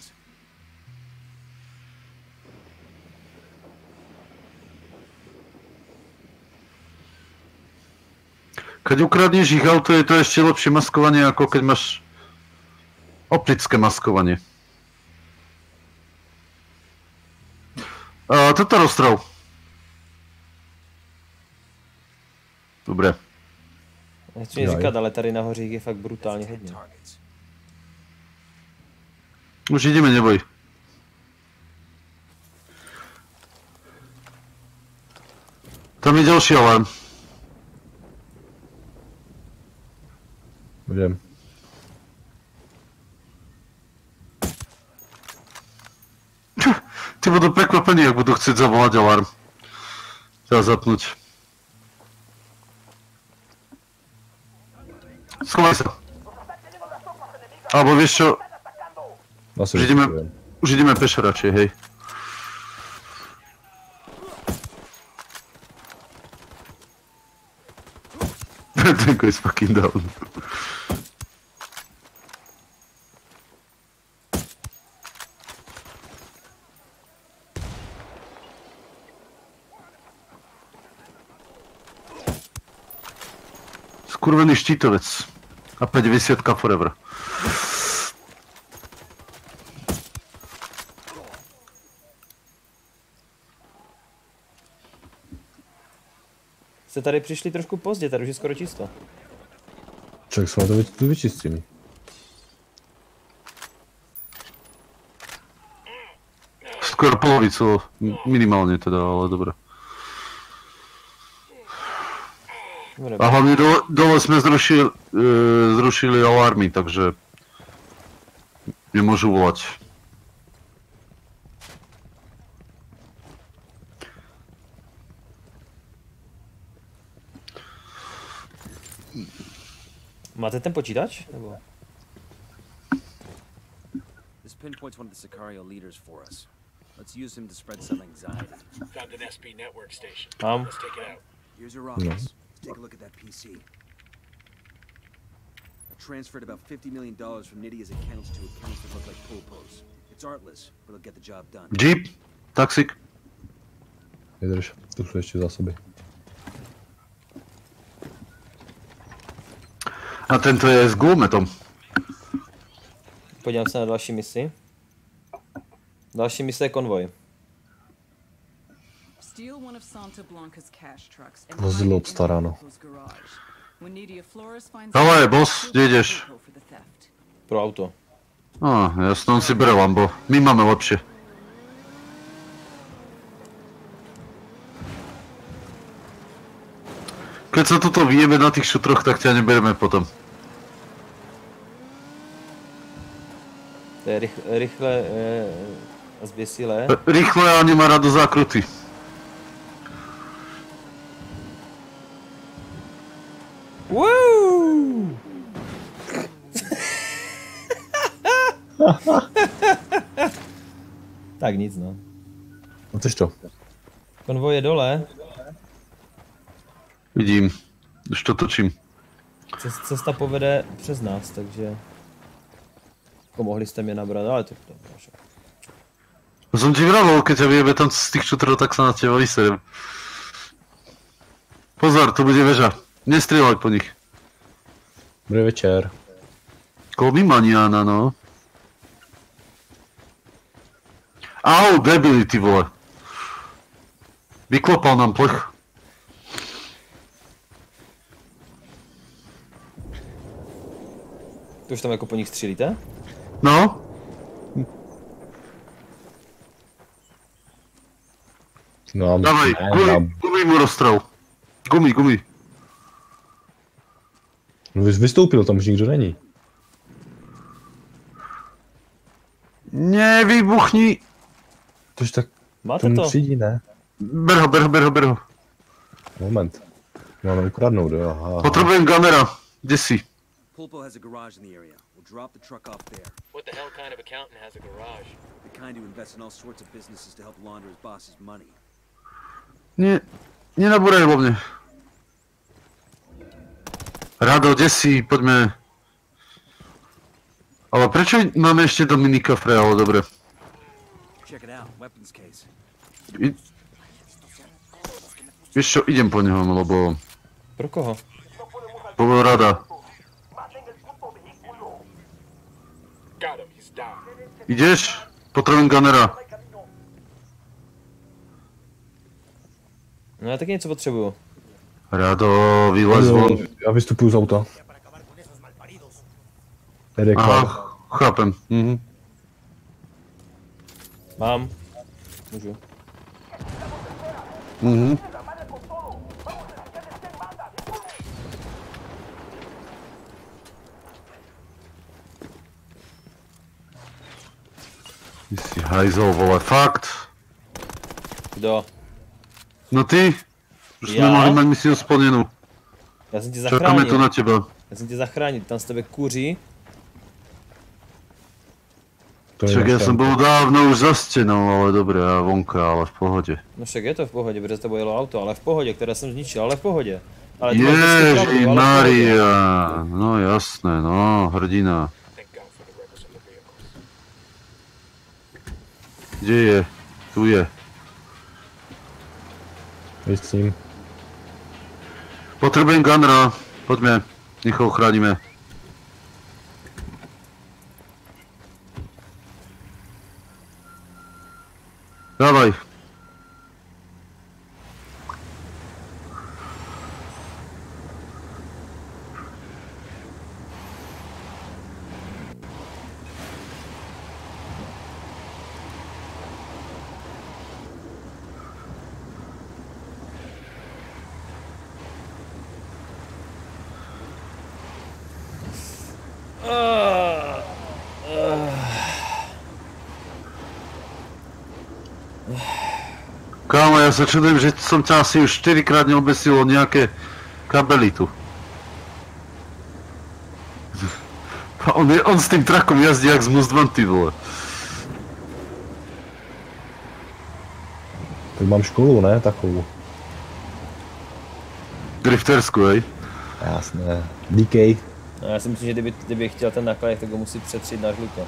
Speaker 3: Keď ukradneš ich auto, je to ešte lepšie maskovanie, ako keď máš optické maskovanie. A, toto rozstrel. Dobre.
Speaker 2: Nechci mi říkat, ale tady nahoře je fakt brutálně hodně.
Speaker 3: Už ideme, neboj. Tam je ďalší alarm.
Speaker 1: Budem.
Speaker 3: Ty budú prekvapení, ak budú chcieť zavolať alarm. Treba zapnúť. Schovaj sa. Alebo vieš čo, už ideme, už ideme pešo radšej, hej. *laughs* Tenko is fucking down. Štítovec. A 50 forever.
Speaker 2: Jste tady přišli trošku pozdě, tady už je skoro čisto.
Speaker 1: Čak sa to, to vyčistím.
Speaker 3: Skoro polovicu, m- minimálne teda, ale dobre.
Speaker 2: Dobre,
Speaker 3: A hlavne dole, dole sme zrušili, e, zrušili alarmy, takže nemôžu volať.
Speaker 2: Máte ten počítač? Nebo?
Speaker 12: This pinpoints one of the Sicario leaders for us. Let's use him to spread some anxiety.
Speaker 4: Found an SP network station.
Speaker 2: Um.
Speaker 4: Let's take it out.
Speaker 12: Here's your office. Let's take a look at that PC. I transferred about $50 million from Nydia's accounts to accounts that look like pulpos. It's artless, but it'll get the job done.
Speaker 3: Jeep, taxík.
Speaker 1: Vydrž, tu sú ešte zásoby.
Speaker 3: A tento je s gulometom.
Speaker 2: Podívám se na další misi. Další mise je konvoj.
Speaker 1: Vozidlo obstaráno.
Speaker 10: out,
Speaker 3: boss,
Speaker 10: theft.
Speaker 2: Pro auto.
Speaker 3: A, jasno, on si bere Lambo. My máme lepšie. Keď sa toto vyjeme na tých šutroch, tak ťa nebereme potom.
Speaker 2: To je rych, rychle eh, a zběsilé.
Speaker 3: Rýchle a nemá rado zákruty.
Speaker 2: Woo! Tak nic no.
Speaker 1: No tož to.
Speaker 2: Konvoj je dole.
Speaker 3: Vidím. Už to točím.
Speaker 2: Cest- Cesta povede přes nás, takže... Jako mohli jste mě nabrat, ale to... to však.
Speaker 3: Som ti vravel, keď ťa vyjebe tam z tých šutrov, tak sa na teba vyserem. Pozor, tu bude väža. Nestrieľaj po nich.
Speaker 1: Dobrý večer.
Speaker 3: Koby maniana, no. Au, debili, ty vole. Vyklopal nám plech.
Speaker 2: To už tam jako po nich střílíte?
Speaker 3: No,
Speaker 1: No ne,
Speaker 3: gumy, gumy mu rozstrel. Gumy, gumy.
Speaker 1: no vy- vystoupil, tam už nikdo není.
Speaker 3: Nevybuchni.
Speaker 1: Tož tak
Speaker 2: Máte
Speaker 1: Tomu
Speaker 2: to?
Speaker 1: třídí, ne?
Speaker 3: Ber ho, ber ho, ber ho, ber ho.
Speaker 1: Moment. Máme ukradnout, jo. Aha, aha.
Speaker 3: Potřebujem Gunnera. Kde jsi?
Speaker 12: Pulpo has a garage in the area. We'll drop the truck off there.
Speaker 4: What the hell kind of accountant has a garage?
Speaker 12: The kind who invests in all sorts of businesses to help launder his boss's money.
Speaker 3: Nie, nenabúraj hlavne. Rado, kde si? Poďme. Ale prečo máme ešte Dominika ale dobre.
Speaker 12: Check it out, weapons case.
Speaker 3: I... Vieš čo, idem po neho, lebo...
Speaker 2: Pro koho?
Speaker 3: Povol rada.
Speaker 13: Got him. He's down.
Speaker 3: Ideš? Potrebujem Gunnera.
Speaker 2: No já taky něco potřebuju.
Speaker 3: Rado, vylez von.
Speaker 1: Já vystupuju z auta. Jede.
Speaker 3: Aha, chápem. Mhm.
Speaker 2: Mám. Můžu.
Speaker 3: Mhm. Ty si hajzel, vole, fakt?
Speaker 2: Kdo?
Speaker 3: No ty? Už jsme mohli mať misiu splněnou.
Speaker 2: Já jsem tě
Speaker 3: Čekáme
Speaker 2: zachránil.
Speaker 3: tu na teba.
Speaker 2: Já jsem tě zachránil, tam z tebe kuří.
Speaker 1: To je
Speaker 3: Však ja som
Speaker 1: auto.
Speaker 3: bol dávno už za stenou, ale dobré, a vonka, ale v pohode.
Speaker 2: No však je to v pohodě, protože tebou jelo auto, ale v pohodě, které jsem zničil, ale v pohodě. Ale
Speaker 3: Ježi
Speaker 2: pohodě.
Speaker 3: Maria, no jasné, no, hrdina. Kde je? Tu je.
Speaker 1: Ním.
Speaker 3: Potrebujem Gunnera, poďme, nech ho ochránime. Dávaj.
Speaker 2: Ah, ah.
Speaker 3: Čudujem, že som ťa asi už 4 krát neobesil o nejaké kabely tu. A On, je, on s tým trakom jazdí jak z Mustvan, ty vole.
Speaker 1: Tak mám školu, ne? Takovou.
Speaker 3: Driftersku, hej?
Speaker 1: Jasné. DK.
Speaker 2: No, já si myslím, že kdyby, kdyby chtěl ten náklad, tak ho musí přetřít na žluto.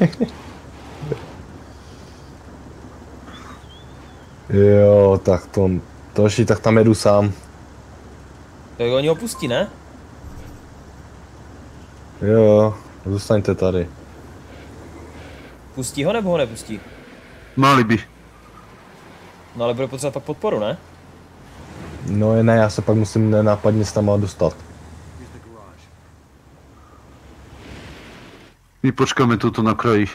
Speaker 2: *laughs*
Speaker 1: Jo, tak to... Další, tak tam jedu sám.
Speaker 2: Tak oni ho pustí, ne?
Speaker 1: Jo, zůstaňte tady.
Speaker 2: Pustí ho nebo ho nepustí?
Speaker 3: Mali by.
Speaker 2: No ale bude potřebovat pak podporu, ne?
Speaker 1: No ne, já se pak musím nenápadně s tam dostat.
Speaker 3: My počkáme tuto na kraji.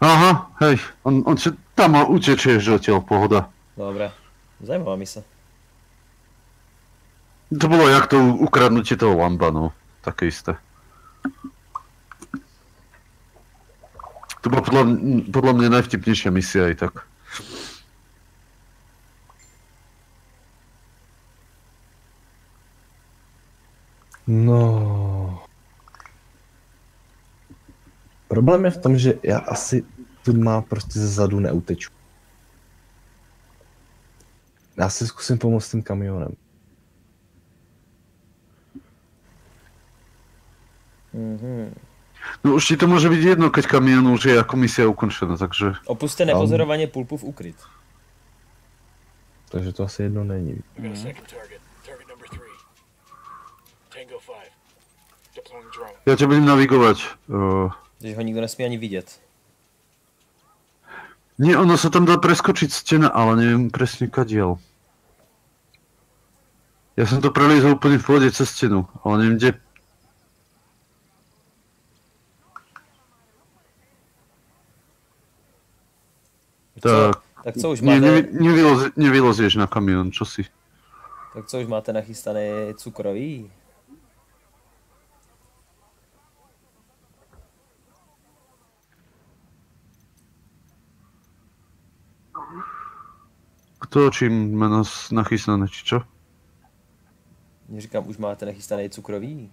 Speaker 3: Aha, hej, on, on se tam uteče žateľ, pohoda.
Speaker 2: Dobre. Zajímavá mise.
Speaker 3: To bolo jak to ukradnutie toho lamba, no. Také isté. To bola podľa, podľa mňa najvtipnejšia misia aj tak.
Speaker 1: No. Problém je v tom, že já asi má prostě ze zadu neuteču. Já si zkusím pomoct tím kamionem.
Speaker 2: Mhm.
Speaker 3: No už ti to môže byť jedno, keď kamion už je ako misia ukončená, takže...
Speaker 2: Opuste nepozorovaně pulpu v ukryt.
Speaker 1: Takže to asi jedno není.
Speaker 13: We got a second target. Target number three. Tango 5. Deploying drone.
Speaker 3: Ja ťa budem navigovať. Uh,
Speaker 2: Takže ho nikdo nesmí ani vidět.
Speaker 3: Nie, ono sa tam dá preskočiť stena, ale neviem presne kadiaľ. Ja som to preliezol úplne v pohode cez stenu, ale neviem kde. Tak,
Speaker 2: Tak co už máte,
Speaker 3: ne, nevyloz, nevylozieš na kamión, čo si?
Speaker 2: tak co už máte nachystané cukroví?
Speaker 3: Kto čím má nás nachystané, či čo?
Speaker 2: Říkám, už máte nachystaný cukroví?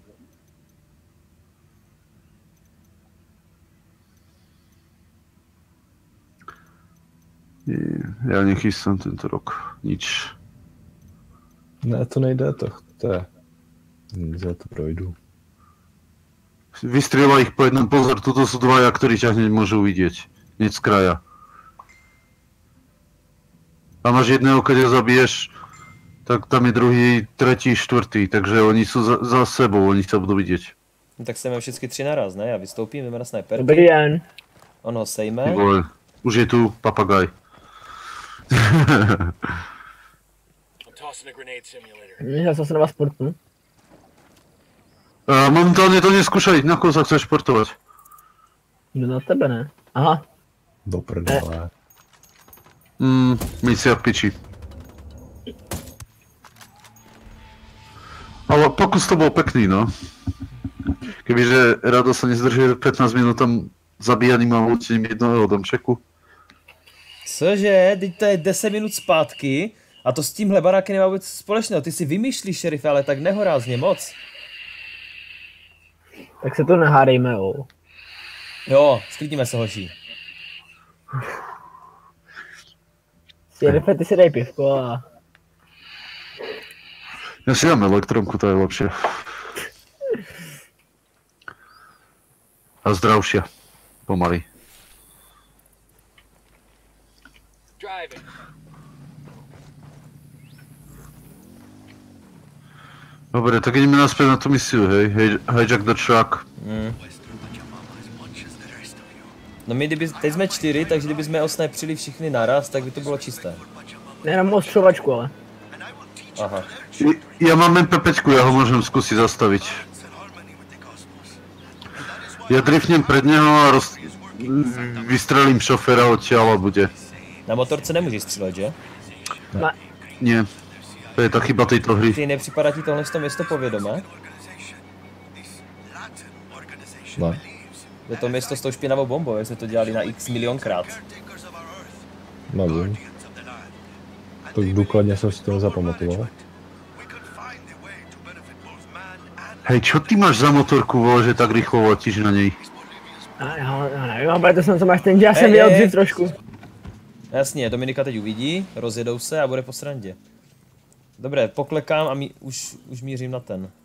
Speaker 3: Ja nechystám tento rok nič.
Speaker 1: Ne, to nejde, to, to je... Hm, Za to projdu.
Speaker 3: Vystrieľa ich po jednom. Pozor, toto sú dvaja, ktorí ťa hneď môžu vidieť. Hneď z kraja. A máš jedného, keď ho zabiješ, tak tam je druhý, tretí, štvrtý, takže oni sú za, za sebou, oni sa budú vidieť.
Speaker 2: No tak chceme všechny tři naraz, ne? Já vystoupím, jdeme na sniperky.
Speaker 5: Dobrý den.
Speaker 2: On ho
Speaker 3: Ty
Speaker 2: sejme.
Speaker 3: vole, už je tu papagaj.
Speaker 5: Já jsem se na vás sportu.
Speaker 3: A momentálne to neskúšaj, na koho chceš športovať?
Speaker 5: Jdu na tebe, ne? Aha.
Speaker 1: Do prdele.
Speaker 3: Mm, misia v piči. Ale pokus to bol pekný, no. Kebyže Rado sa nezdržuje 15 minút tam zabíjaným a lutením jednoho domčeku.
Speaker 2: Cože, teď to je 10 minut zpátky a to s tímhle barákem nemá vůbec společného. Ty si vymýšlíš, šerif, ale tak nehorázně moc.
Speaker 5: Tak se to nehádejme, jo.
Speaker 2: Jo, sklidíme se, hoší.
Speaker 5: Šerife, ty si dej pivko a...
Speaker 3: Ja si dám elektronku, to je lepšie. A zdravšia. Pomaly.
Speaker 13: Driving.
Speaker 3: Dobre, tak ideme naspäť na tú misiu, hej. hej hijack the truck.
Speaker 2: Mm. No my kdyby, teď jsme čtyři, takže kdyby jsme osnepřili všichni naraz, tak by to bylo čisté.
Speaker 5: Nejenom ostřovačku, ale.
Speaker 2: Aha.
Speaker 3: Ja mám MP5, ja ho môžem skúsiť zastaviť. Ja driftnem pred neho a roz... vystrelím šoféra odtiaľ a bude.
Speaker 2: Na motorce nemůžeš střílet, že?
Speaker 5: Ne.
Speaker 3: Nie. To je tá chyba tejto hry.
Speaker 2: Ty nepřipadá ti tohle to město povědomé?
Speaker 1: Ne.
Speaker 2: Je to město s tou špinavou bombou, jak jsme to dělali na x milionkrát.
Speaker 1: Nevím. Tak důkladně jsem si to nezapamatoval.
Speaker 3: Hej, čo ty máš za motorku, vole, že tak rýchlo letíš na nej?
Speaker 5: A já, já nevím, ale to jsem co máš ten, že já jsem
Speaker 2: hej.
Speaker 5: dřív trošku.
Speaker 2: Jasně, Dominika teď uvidí, rozjedou se a bude po srandě. Dobré, poklekám a mí, už, už mířím na ten.
Speaker 3: Šofér je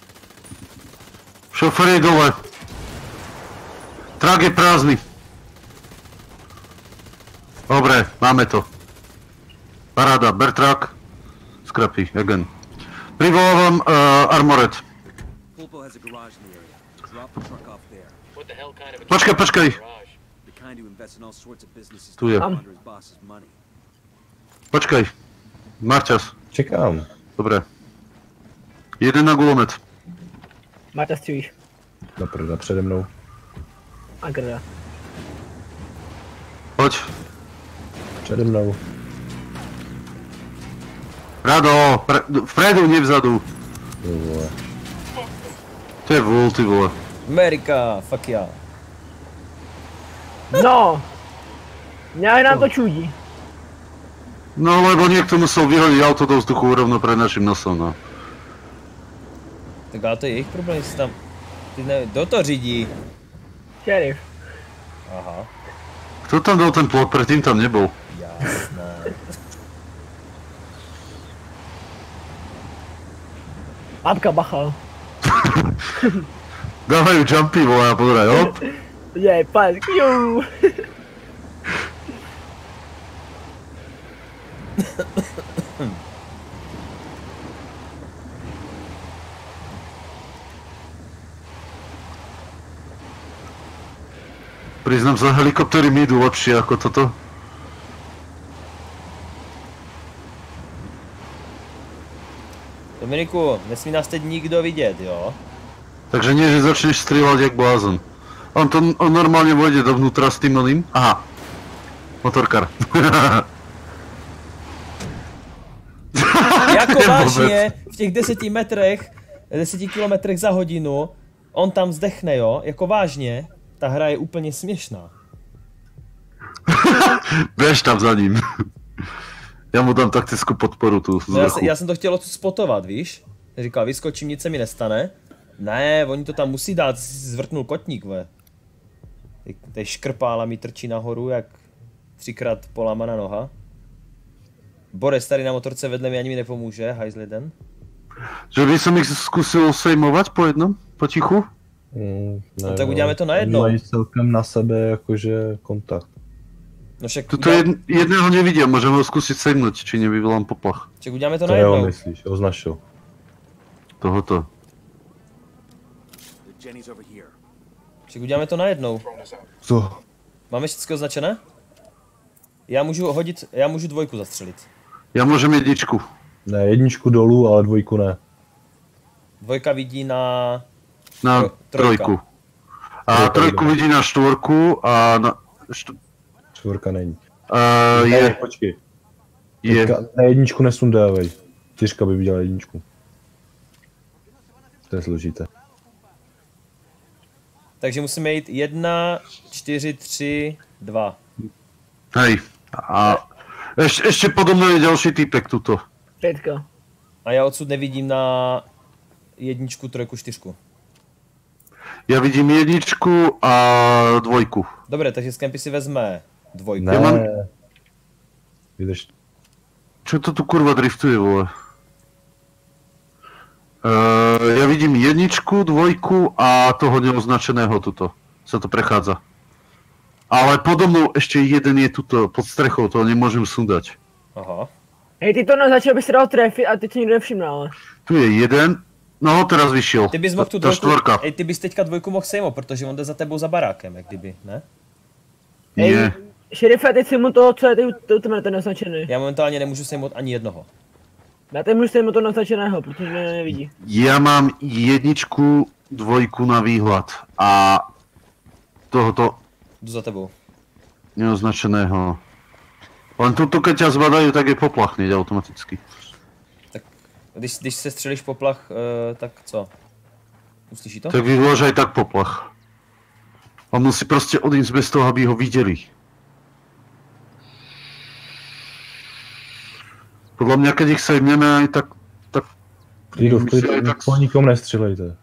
Speaker 3: dole. Trak je prázdny. Dobre, máme to. Paráda, ber trak. Scrappy, again. Privolávam uh, Armored.
Speaker 12: Pulpo has a garage in the area. Drop the truck off there.
Speaker 13: What the hell kind of a
Speaker 3: Počkaj, počkaj.
Speaker 12: The kind who invests in all sorts of businesses
Speaker 3: Tu je.
Speaker 12: to.
Speaker 3: Počkaj. Máš čas.
Speaker 1: Čekám.
Speaker 3: Dobre. Jeden na gulomet.
Speaker 5: Máte střílíš.
Speaker 1: Do prdele přede mnou.
Speaker 5: A grda.
Speaker 3: Poď.
Speaker 1: Přede mnou.
Speaker 3: Rado, pre, vpredu, nie vzadu.
Speaker 1: Ty vole.
Speaker 3: To je vůl, ty vole.
Speaker 2: Amerika, fuck já.
Speaker 5: No! Nějak nám to čudí.
Speaker 3: No lebo niekto musel vyhodiť auto do vzduchu rovno pred našim nosom, no.
Speaker 2: Tak ale to je jejich problém, jestli tam... Ty ne, kdo to řídí?
Speaker 5: Šerif.
Speaker 2: Aha,
Speaker 3: Kto tam dal ten plot, predtým tam nebol.
Speaker 2: jasné.
Speaker 5: Apka bacha. *laughs*
Speaker 3: Dávajú jumpy, vole, a pozeraj, hop.
Speaker 5: Je, pán, kjú. *laughs*
Speaker 3: Priznám sa, helikoptery mi idú lepšie ako toto.
Speaker 2: Dominiku, nesmí nás teď nikdo vidět, jo?
Speaker 3: Takže nie, že začneš strieľať jak blázon. On to on normálne vojde dovnútra s tým oným. Aha. Motorkar. *laughs*
Speaker 2: Jako *laughs* vážně, v těch deseti metrech, deseti kilometrech za hodinu, on tam zdechne, jo? Jako vážně, ta hra je úplně směšná. *laughs*
Speaker 3: Běž tam za ním. Já mu dám taktickou podporu tu
Speaker 2: No já, já jsem to chtěl odsud spotovat, víš? Říkal, vyskočím, nic se mi nestane. Ne, oni to tam musí dát, jsi zvrtnul kotník, ve. Tady škrpála mi trčí nahoru, jak třikrát polámaná noha. Boris tady na motorce vedle mě ani mi nepomůže, hajzli den.
Speaker 3: Že by som ich zkusil sejmovat po jednom, potichu?
Speaker 1: Mm,
Speaker 2: No tak uděláme to najednou.
Speaker 1: Mají celkem na sebe jakože kontakt.
Speaker 2: No však,
Speaker 3: Tuto
Speaker 2: udělá,
Speaker 3: jed, jedného nevidím, můžeme ho zkusit sejmout, či nevyvolám poplach.
Speaker 2: však uděláme to
Speaker 1: To jo,
Speaker 2: najednou.
Speaker 1: myslíš, označil.
Speaker 3: Tohoto.
Speaker 2: Však uděláme to najednou.
Speaker 1: Co?
Speaker 2: Máme všechno označené? Já můžu hodit, já můžu dvojku zastřelit.
Speaker 3: Já můžem jedničku.
Speaker 1: Ne, jedničku dolů, ale dvojku ne.
Speaker 2: Dvojka vidí na...
Speaker 3: Na
Speaker 2: Tro- trojka.
Speaker 3: trojku. A
Speaker 1: Trojka
Speaker 3: trojku
Speaker 1: vidí.
Speaker 3: na štvorku a na... Št,
Speaker 1: Čtvrka není.
Speaker 3: uh,
Speaker 1: Ne,
Speaker 3: je,
Speaker 1: počkej.
Speaker 3: je.
Speaker 1: Teďka na jedničku nesundávej. Čtyřka by viděla jedničku. To je složité.
Speaker 2: Takže musíme jít jedna, čtyři, tři, dva.
Speaker 3: Hej. A ještě, ještě podobno je další týpek tuto.
Speaker 5: Pětka.
Speaker 2: A já odsud nevidím na jedničku, trojku, čtyřku.
Speaker 3: Já vidím jedničku a dvojku.
Speaker 2: Dobré, takže z Campy si vezme dvojku.
Speaker 1: Ne.
Speaker 3: mám-
Speaker 1: Vydrž.
Speaker 3: Čo to tu kurva driftuje, vole? Uh, ja vidím jedničku, dvojku a toho neoznačeného tuto. Sa to prechádza. Ale podo mnou ešte jeden je tuto pod strechou, toho nemôžem sundať.
Speaker 2: Aha.
Speaker 5: Hej, ty to naznačil, aby se dal trefit a ty to nikdo nevšimne, ale.
Speaker 3: Tu je jeden, no teraz vyšiel.
Speaker 2: Ty bys mohl tu
Speaker 3: ta
Speaker 2: dvojku,
Speaker 3: štvorka.
Speaker 2: ej, ty bys teďka dvojku mohl sejmout, protože on jde za tebou za barákem, jak kdyby, ne?
Speaker 3: Nie.
Speaker 5: Šerife, teď si mu toho, co je ty, to, to ten naznačený.
Speaker 2: Já momentálně nemůžu sejmout ani jednoho.
Speaker 5: Já teď můžu mu to naznačeného, protože mě nevidí.
Speaker 3: Ja mám jedničku, dvojku na výhľad a tohoto
Speaker 2: Jdu za tebou.
Speaker 3: neoznačeného. Len tuto, keď ťa zbadajú, tak je poplach hneď automaticky.
Speaker 2: Když, když se střelíš poplach, uh, tak co? Uslyší to?
Speaker 3: Tak aj tak poplach. On musí prostě odísť bez toho, aby ho viděli. Podľa mňa, keď ich sejmeme aj tak, tak...
Speaker 1: Klidu, v klidu,
Speaker 3: tak-
Speaker 1: po nikom nestřelejte.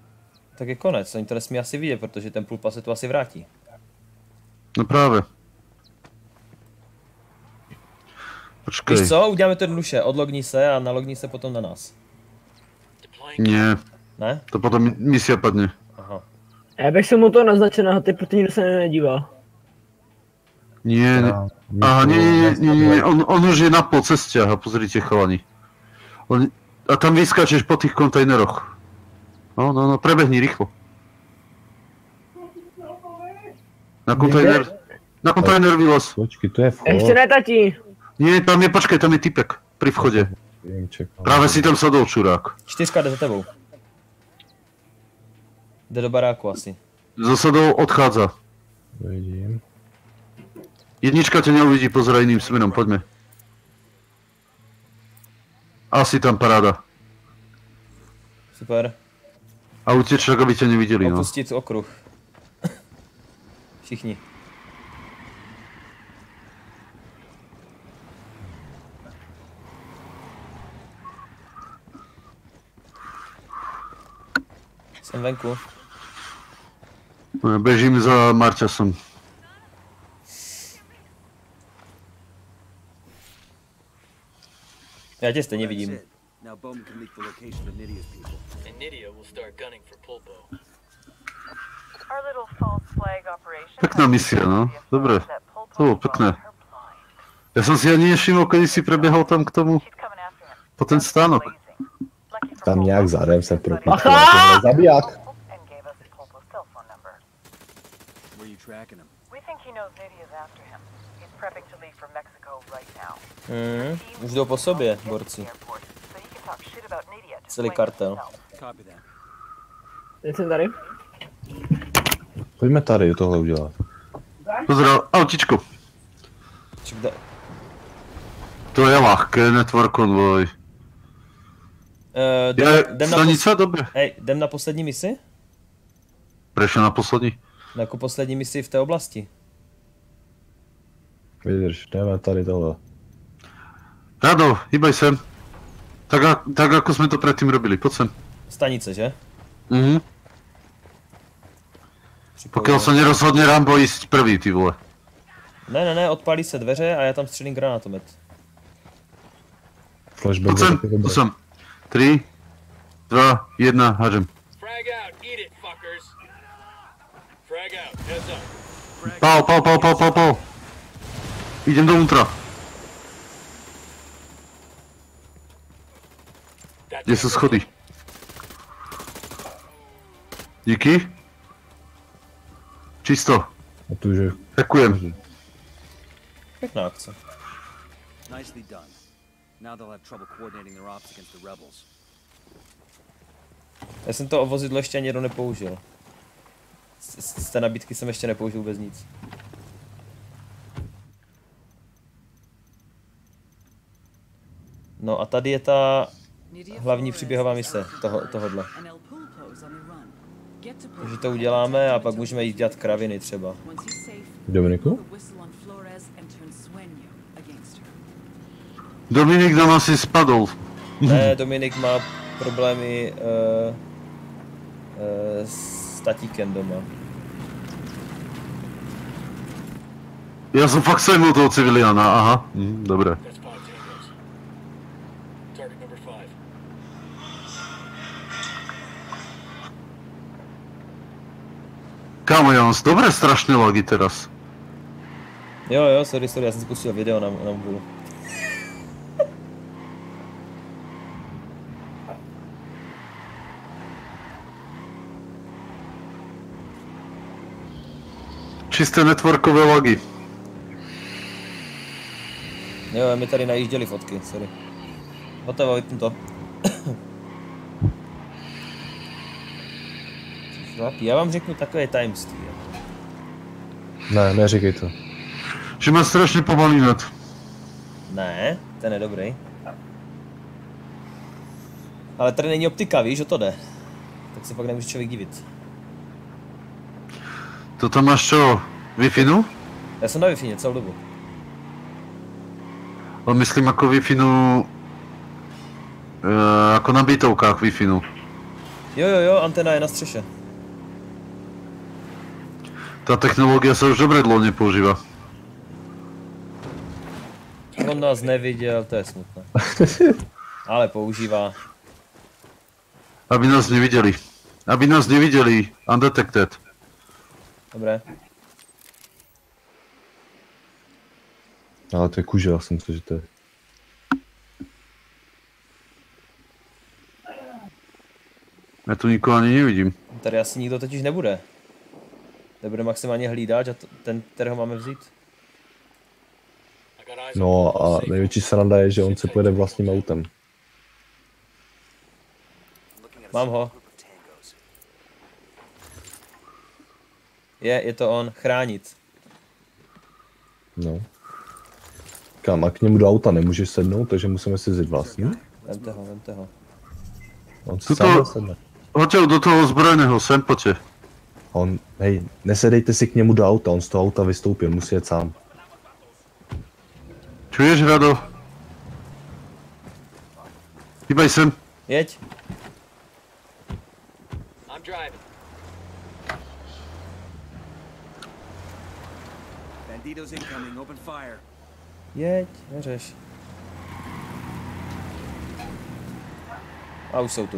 Speaker 2: Tak je konec, oni to nesmí asi vidět, protože ten pulpa se tu asi vrátí.
Speaker 3: No právě. Počkej.
Speaker 2: Víš co, uděláme to jednoduše, odlogni se a nalogni se potom na nás.
Speaker 3: Nie.
Speaker 2: Ne?
Speaker 3: To potom misia padne.
Speaker 2: Aha.
Speaker 5: Já bych se mu to naznačeného, ty protože nikdo se nedíval.
Speaker 3: Nie, ne. Aha, nie, nie, nie, nie, nie. On, on už je na pol ceste, aha, pozrite chalani. On, a tam vyskačeš po tých kontajneroch. No, no, no, prebehni rýchlo. Na kontajner, na kontajner vylez.
Speaker 1: Počkej, to je vchod.
Speaker 5: Ještě ne, tati.
Speaker 3: Nie, tam je, počkej, tam je typek. Pri vchode. Práve si tam sadol čurák.
Speaker 2: Čtyřka jde za tebou. Jde do baráku asi.
Speaker 3: Zasadol, odchádza.
Speaker 1: Vidím.
Speaker 3: Jednička ťa neuvidí, pozeraj iným smerom, poďme. Asi tam paráda.
Speaker 2: Super.
Speaker 3: A utečák, aby ťa nevideli, no.
Speaker 2: Opustit okruh. *coughs* Všichni. Jsem venku.
Speaker 3: Bežím za Marťasom.
Speaker 2: Já tě stejně vidím.
Speaker 12: Now Bowman can leak the location of Nydia's people.
Speaker 4: And Nydia will start gunning for Pulpo.
Speaker 9: Our little false flag operation.
Speaker 3: Pekná misia, no. Dobre. To bolo pekné. Ja som si ani nevšimol, kedy si prebiehal tam k tomu, po ten stánok.
Speaker 1: Tam nějak zadem se propíchal. Zabiják.
Speaker 12: Where you tracking him?
Speaker 9: We think he knows Nydia's after him. He's prepping to leave for Mexico right now.
Speaker 2: Mhm, už jdou po sobě, borci. Celý kartel.
Speaker 5: Jsem tady.
Speaker 1: Pojďme tady tohle udělat.
Speaker 3: Pozdrav, autičko.
Speaker 2: Ček, da,
Speaker 3: To je ľahké, netvor konvoj.
Speaker 2: Uh, jdem, jdem, na
Speaker 3: dobre.
Speaker 2: Hej, jdem na poslední misi?
Speaker 3: Prešlo na poslední.
Speaker 2: Na jako poslední misi v té oblasti.
Speaker 1: Vydrž, jdeme tady tohle.
Speaker 3: Rado, hýbaj sem. Tak, tak ako sme to predtým robili, poď sem.
Speaker 2: Stanice, že?
Speaker 3: Mhm. Pokiaľ sa nerozhodne Rambo ísť prvý, ty vole.
Speaker 2: Ne, ne, ne, odpálí se dveře a já tam střelím granátomet.
Speaker 1: Flashback
Speaker 3: Poď sem, poď sem. 3, 2, 1, hážem.
Speaker 13: Frag out. Eat it, fuckers. Frag out. Heads up.
Speaker 3: Pal, pal, pal, pal, pal, pal. Idem dovnútra. Kde sú schody? Díky. Čisto.
Speaker 1: A tu, že...
Speaker 3: Ďakujem.
Speaker 2: Pěkná akce.
Speaker 12: Nicely done. Now they'll have trouble coordinating their ops against the rebels.
Speaker 2: Já jsem to vozidlo ještě ani jednou nepoužil. Z, z z té nabídky jsem ještě nepoužil vůbec nic. No a tady je ta hlavní příběhová mise toho, tohodle.
Speaker 10: And El Pulpo's on the run. Get to
Speaker 2: Takže to uděláme a pak můžeme jít dělat kraviny třeba.
Speaker 1: Dominiku?
Speaker 10: the whistle on Flores and turn Sueño against her.
Speaker 3: Dominik nám asi spadol.
Speaker 2: Ne, Dominik má problémy uh, uh, s tatíkem doma.
Speaker 3: Ja som fakt sejmul toho civiliana, aha. Hm,
Speaker 13: five.
Speaker 3: Kámo, ja mám dobre strašné lagy teraz.
Speaker 2: Jo, jo, sorry, sorry, já jsem spustil video na, na mobilu.
Speaker 3: Čisté networkové lagy.
Speaker 2: Jo, mi tady najížděli fotky, sorry. Hotovo, vypnu to. Chlapí, Já vám řeknu takové tajemství.
Speaker 1: Ne, neříkej to.
Speaker 3: Že má strašne pomalý net.
Speaker 2: Ne, ten je dobrý. Ale tady není optika, víš, o to jde. Tak se pak nemůže člověk divit.
Speaker 3: To tam máš čo? Wi-Fi? -nu?
Speaker 2: Já jsem na wi celou dobu.
Speaker 3: Ale myslím ako Wi-Fi -nu, e, ako na bytovkách Wi-Fi. -nu.
Speaker 2: Jo, jo, jo, antena je na střeše.
Speaker 3: Tá technológia sa už dobre dlho nepoužíva.
Speaker 2: On nás neviděl, to je smutné. *laughs* Ale používá.
Speaker 3: Aby nás nevideli. Aby nás nevideli. Undetected.
Speaker 2: Dobré.
Speaker 1: Ale to je kuže, já jsem myslel, že to je...
Speaker 3: Ja tu nikoho ani nevidím.
Speaker 2: Tady asi nikdo totiž nebude. Tady bude maximálně hlídač a ten, kterého máme vzít.
Speaker 1: No a největší sranda je, že on se pojede vlastním autem.
Speaker 2: Mám ho. Je, je to on. Chránit.
Speaker 1: No. Kam, a k němu do auta nemůžeš sednout, takže musíme si vzít vlastní.
Speaker 2: Vemte ho, vemte ho.
Speaker 1: On si
Speaker 3: Tuto-
Speaker 1: sám nesedne.
Speaker 3: Hoďte do toho ozbrojeného, sem poďte.
Speaker 1: On, hej, nesedejte si k němu do auta, on z toho auta vystoupil, musí jet sám.
Speaker 3: Čuješ, Rado? Hýbaj sem.
Speaker 2: Jeď.
Speaker 4: I'm driving.
Speaker 12: Banditos incoming, open fire.
Speaker 2: Jeď, neřeš. A už jsou tu.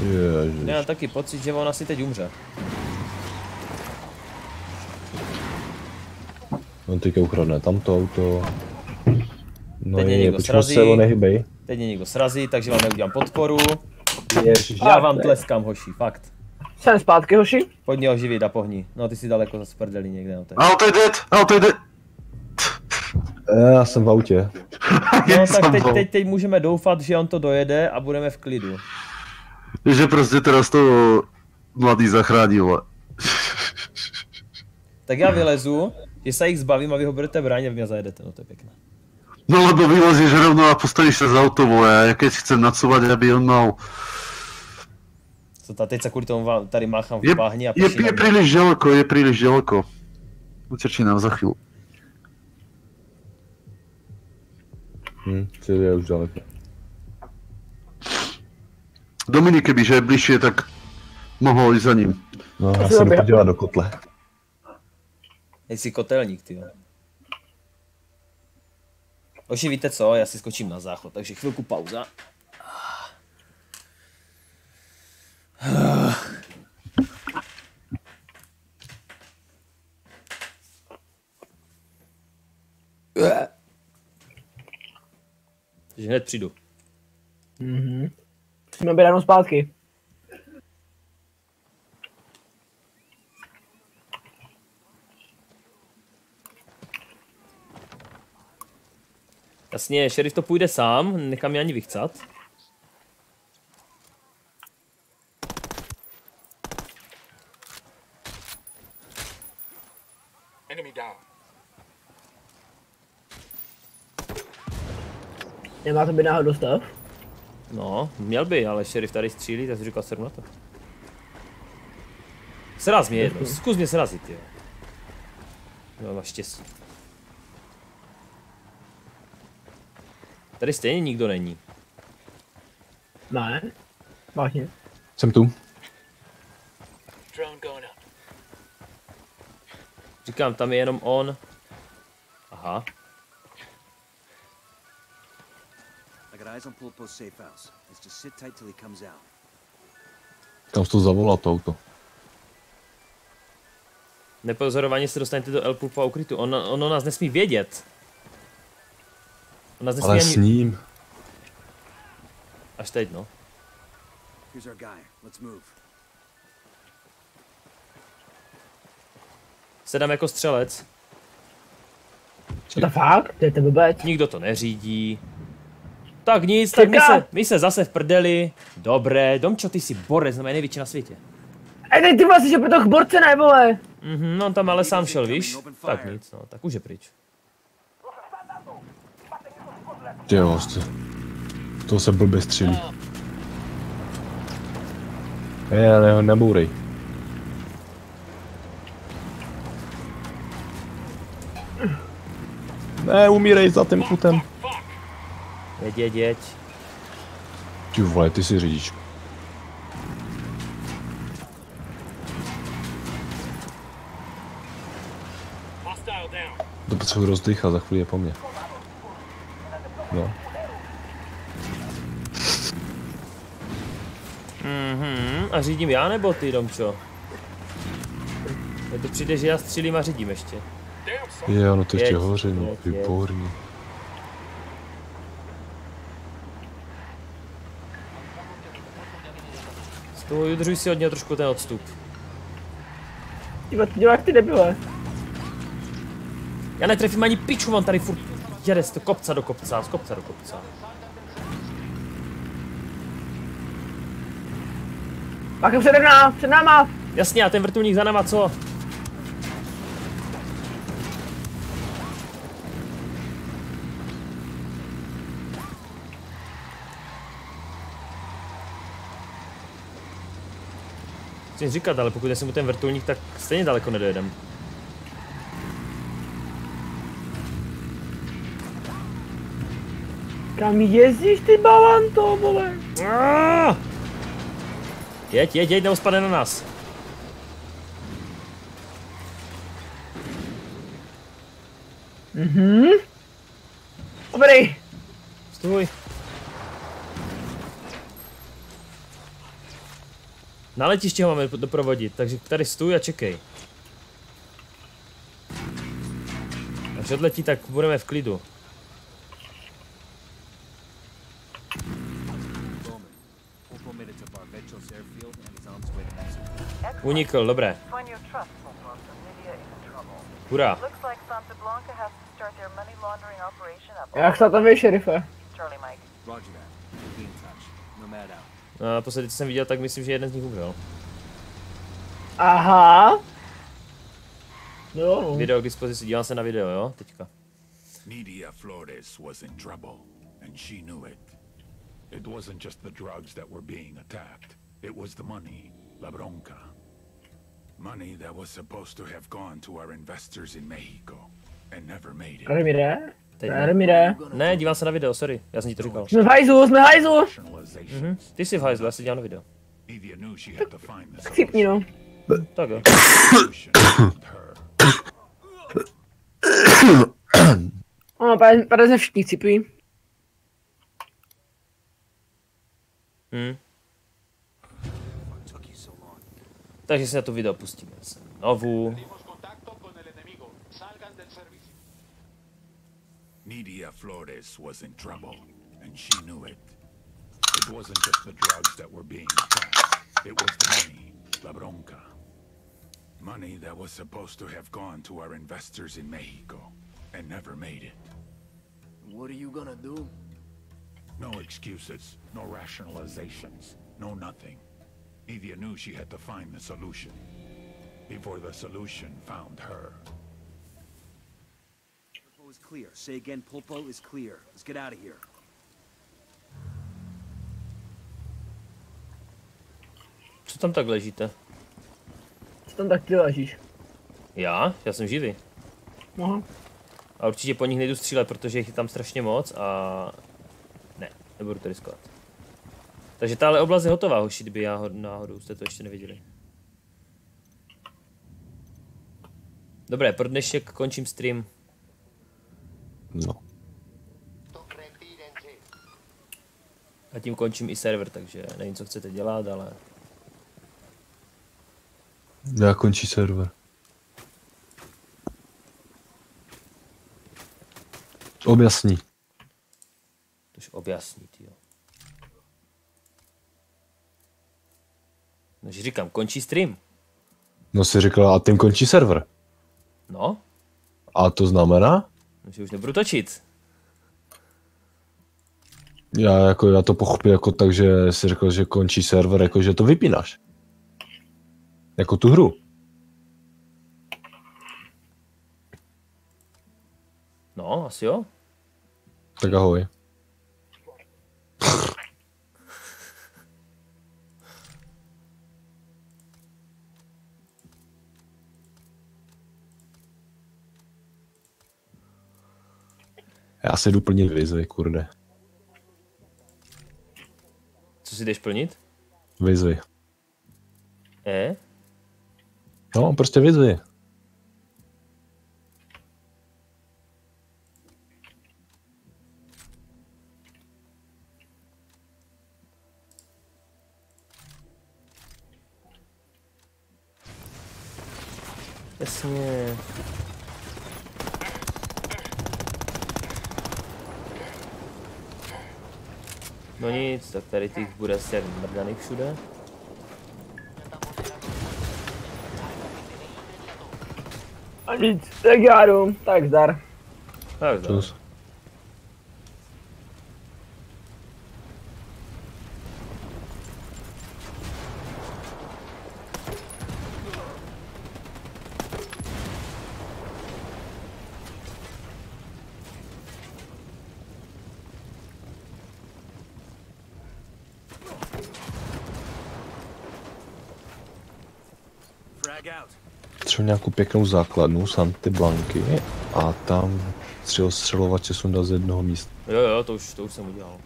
Speaker 1: Ježiš.
Speaker 2: Já mám taky pocit, že on asi teď umře.
Speaker 1: On teďka ukradne tamto auto. No
Speaker 2: Teď
Speaker 1: je,
Speaker 2: někdo srazí.
Speaker 1: se, nehybej.
Speaker 2: Teď mě někdo srazí, takže vám neudělám podporu.
Speaker 1: Ježiš.
Speaker 2: Já vám tleskám, hoši, fakt.
Speaker 5: Jsem zpátky, hoši.
Speaker 2: Pojď ho živit a pohni. No ty jsi daleko za sprdeli někde. No, tak.
Speaker 3: Auto je dead, auto je dead.
Speaker 1: Eh, Já jsem v autě. *laughs*
Speaker 2: no tak teď, teď, teď můžeme doufat, že on to dojede a budeme v klidu.
Speaker 3: Že proste teraz to mladý zachránil.
Speaker 2: Tak já vylezu, že se jich zbavím a vy ho budete bránit a vy mě zajedete, no to je pěkné.
Speaker 3: No lebo vylezieš rovno a postavíš sa za auto, vole, a ja keď chcem nadsúvať, aby on mal...
Speaker 2: Co ta, teď se kvůli tomu vám tady máchám v
Speaker 3: Je,
Speaker 2: bahni a
Speaker 3: je, je
Speaker 2: mě.
Speaker 3: príliš ďaleko, je príliš ďaleko. Utečí nám za chvíli.
Speaker 1: Hm, je už daleko.
Speaker 3: Dominik, kebyže je blížšie, tak mohol ísť za ním.
Speaker 1: No, já se jdu podívat do kotle.
Speaker 2: Nejsi kotelník, ty jo. Oši, víte co, já si skočím na záchod, takže chvilku pauza. Takže hned přijdu.
Speaker 5: Mhm. Musíme být ráno zpátky.
Speaker 2: Jasně, šerif to půjde sám, nechám mě ani vychcat.
Speaker 5: Nemá to být náhodou stav?
Speaker 2: No, měl by, ale šerif tady střílí, tak si říkal seru na to. Sraz mě jedno, zkus mě srazit, jo. No, máš štěstí. Tady stejně nikdo není.
Speaker 5: Ne. Vážně.
Speaker 1: Jsem tu.
Speaker 13: Drone going up.
Speaker 2: Říkám, tam je jenom on. Aha.
Speaker 12: Eyes on Pulpo's safe house. Let's just sit tight till he comes out.
Speaker 1: Kam to zavolal to auto?
Speaker 2: Nepozorovaně se dostanete do El Pulpa ukrytu. On, on o nás nesmí vědět. On nás nesmí
Speaker 1: Ale
Speaker 2: ani...
Speaker 1: s ním.
Speaker 2: Až teď, no.
Speaker 12: Here's our guy. Let's move.
Speaker 2: Sedám jako střelec.
Speaker 5: Co to fakt? To je to blbec.
Speaker 2: Nikdo to neřídí. Tak nic, tak my se, my se zase v prdeli. Dobré, Domčo, ty jsi borec, znamená největší na světě.
Speaker 5: Ej, teď ty vlastně, že po toho borce ne, vole.
Speaker 2: Mhm, no on tam ale sám šel, víš? Tak nic, no, tak už je pryč.
Speaker 1: Ty jo, to, to se blbě střílí. Je, ne, nebourej. Ne, umírej za tím kutem.
Speaker 2: Jeď, jeď, jeď.
Speaker 1: Ty vole, ty jsi řidič. To potřebuji rozdýchat, za chvíli je po mně. No.
Speaker 2: Mhm, a řídím já nebo ty, Domčo? Mně to přijde, že já střílím a řídím ještě.
Speaker 1: Je, no to ještě
Speaker 2: Jeď,
Speaker 1: hoře, no, výborně.
Speaker 2: Toho udržuj si od něho trošku ten odstup.
Speaker 5: Ty ty děláš ty debile.
Speaker 2: Já netrefím ani piču, on tady furt jede z to kopca do kopca, z kopca do kopca.
Speaker 5: Pak přede náma, před náma.
Speaker 2: Jasně, a ten vrtulník za náma co? Chci říkat, ale pokud jsem mu ten vrtulník, tak stejně daleko nedojedem.
Speaker 5: Kam jezdíš ty balanto, vole?
Speaker 2: Ah! Jeď, jeď, jeď, nebo spadne na nás.
Speaker 5: Mhm. Dobrý.
Speaker 2: Stůj. Na letiště ho máme doprovodit, takže tady stůj a čekej. Až odletí, tak budeme v klidu. Unikl, dobré. Hurá.
Speaker 5: Jak se tam je, šerife?
Speaker 9: Charlie Mike.
Speaker 12: Roger that. We'll be in touch. Nomad out.
Speaker 2: No, naposledy, co jsem viděl, tak myslím, že jeden z nich umřel.
Speaker 5: Aha. No.
Speaker 2: Video k dispozici, dívám se na video, jo, teďka.
Speaker 14: Nidia Flores was in trouble, and she knew it. It wasn't just the drugs that were being attacked. It was the money, la bronca. Money that was supposed to have gone to our investors in Mexico and never made it.
Speaker 2: Teď
Speaker 5: Radimíre?
Speaker 2: Ne, dívám se na video, sorry, já jsem ti to říkal.
Speaker 5: Jsme v hajzlu, jsme v hajzlu!
Speaker 2: Mhm. Ty jsi v hajzlu, já se dívám na video.
Speaker 14: The
Speaker 5: Chcípni no.
Speaker 2: Tak jo.
Speaker 5: Právě, právě se všichni chcípují.
Speaker 2: Hm. Takže si na to video pustíme. Znovu.
Speaker 14: Nidia Flores was in trouble, and she knew it. It wasn't just the drugs that were being passed. It was the money, la bronca. Money that was supposed to have gone to our investors in Mexico and never made it.
Speaker 15: What are you gonna do?
Speaker 14: No excuses, no rationalizations, no nothing. Nidia knew she had to find the solution. Before the solution found her.
Speaker 12: Clear. Say again, Pulpo is clear. Let's get out of here.
Speaker 2: Co tam tak ležíte?
Speaker 5: Co tam tak ty ležíš?
Speaker 2: Já? Já jsem živý.
Speaker 5: Aha.
Speaker 2: A určitě po nich nejdu střílet, protože jich je tam strašně moc a... Ne, nebudu to riskovat. Takže tahle oblast je hotová, hoši, kdyby já náhodou jste to ještě neviděli. Dobré, pro dnešek končím stream.
Speaker 1: No.
Speaker 2: A tím končím i server, takže nevím, co chcete dělat, ale...
Speaker 1: Já končí server. Objasní.
Speaker 2: Tož objasnit, jo. No, že říkám, končí stream.
Speaker 1: No si říkala, a tím končí server.
Speaker 2: No,
Speaker 1: A to znamená?
Speaker 2: No, že už nebudu točit.
Speaker 1: Já jako, já to pochopil jako tak, že si řekl, že končí server, jako že to vypínáš. Jako tu hru.
Speaker 2: No, asi jo.
Speaker 1: Tak ahoj. Já si jdu plnit výzvy, kurde.
Speaker 2: Co si jdeš plnit?
Speaker 1: Výzvy.
Speaker 2: E?
Speaker 1: No, prostě výzvy.
Speaker 2: Jasně. No nic, tak tady těch bude asi jak mrdaných všude.
Speaker 5: A nic, tak já jdu, tak zdar.
Speaker 2: Tak zdar.
Speaker 1: Čus. Nějakou pěknou základnu z antiblanky a tam tři ostřelovače sundat z jednoho místa.
Speaker 2: Jo, jo, to už, to už jsem udělal.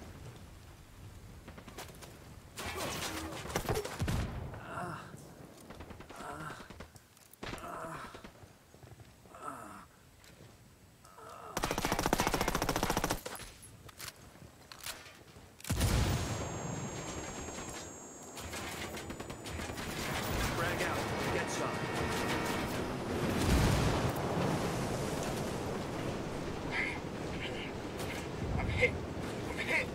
Speaker 12: Frag out. Get some.
Speaker 13: I'm hit. I'm hit.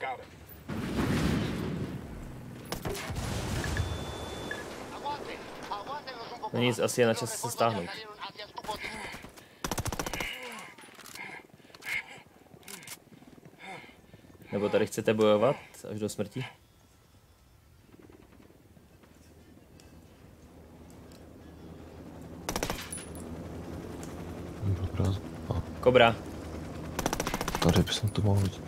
Speaker 13: Got it.
Speaker 2: No nic, asi je na čas se stáhnout. Nebo tady chcete bojovat až do smrti? Kobra.
Speaker 1: tady bych to mohl vidět.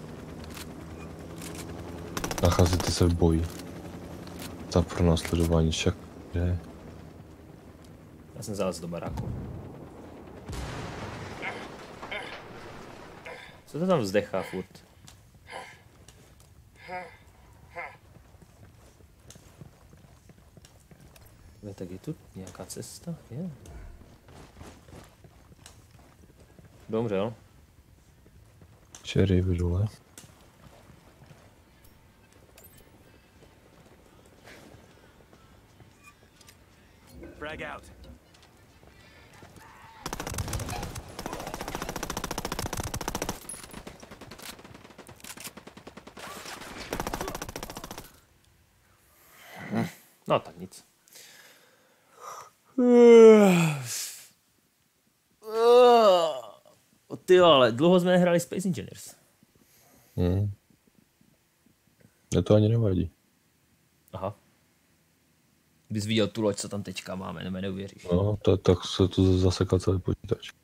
Speaker 1: Nacházíte se v boji. Za pro následování však.
Speaker 2: Já jsem zalez do baráku. Co to tam vzdechá furt? Je, tak je tu nějaká cesta? Je. Domřel.
Speaker 1: Cherry v dole.
Speaker 2: No tak nic. *sighs* Ty ale dlouho jsme nehrali Space Engineers.
Speaker 1: Hmm. Mě to ani nevadí.
Speaker 2: Aha. Bys viděl tu loď, co tam teďka máme, nebo neuvěříš.
Speaker 1: No, tak, tak se to zasekal celý počítač. *laughs*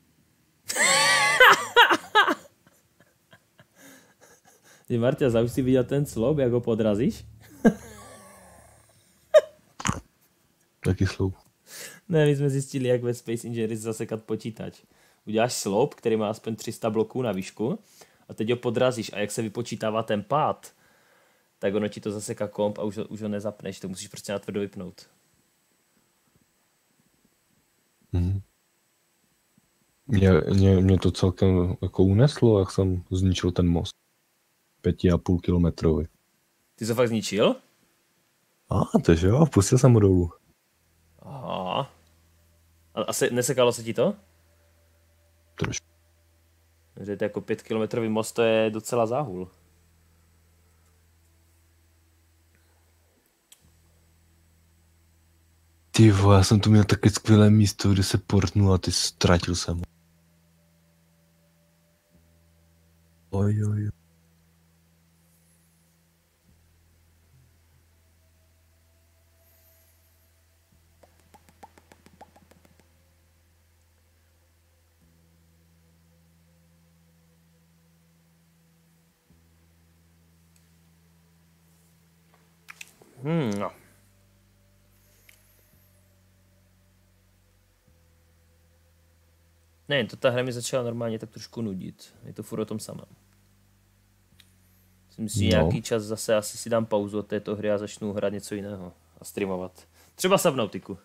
Speaker 2: Ty Marta, už si viděl ten sloup, jak ho podrazíš? *laughs*
Speaker 1: Jaký sloup?
Speaker 2: Ne, my jsme zjistili, jak ve Space Engineers zasekat počítač. Uděláš sloup, který má aspoň 300 bloků na výšku a teď ho podrazíš a jak se vypočítává ten pád, tak ono ti to zaseká komp a už, ho- už ho nezapneš, to musíš prostě natvrdo vypnout.
Speaker 1: Mhm. Mě, mě, mě to celkem jako uneslo, jak jsem zničil ten most. Pěti a půl kilometrový.
Speaker 2: Ty jsi ho fakt zničil?
Speaker 1: A, to jo, pustil jsem ho dolů.
Speaker 2: Aha. A, a se, nesekalo se ti to?
Speaker 1: Trošku.
Speaker 2: Že to jako 5 kilometrový most, to je docela záhul.
Speaker 1: Ty vole, já jsem tu měl taky skvělé místo, kde se portnul a ty ztratil jsem ho. Oj, oj, oj.
Speaker 2: Hmm, no. Ne, to ta hra mi začala normálně tak trošku nudit. Je to furt o tom samém. Myslím si,
Speaker 1: No.
Speaker 2: nějaký čas zase asi si dám pauzu od této hry a začnu hrát něco jiného a streamovat. Třeba Subnautiku.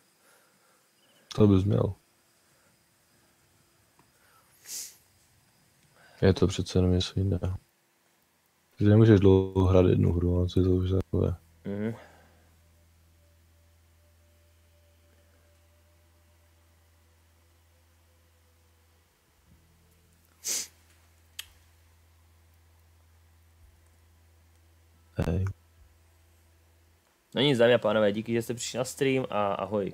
Speaker 1: To bys měl. Je to přece jenom něco jiného. Ty nemůžeš dlouho hrát jednu hru, ale co je to už takové.
Speaker 2: Mhm.
Speaker 1: Hej.
Speaker 2: No nic, dámy a pánové, díky, že jste přišli na stream a ahoj.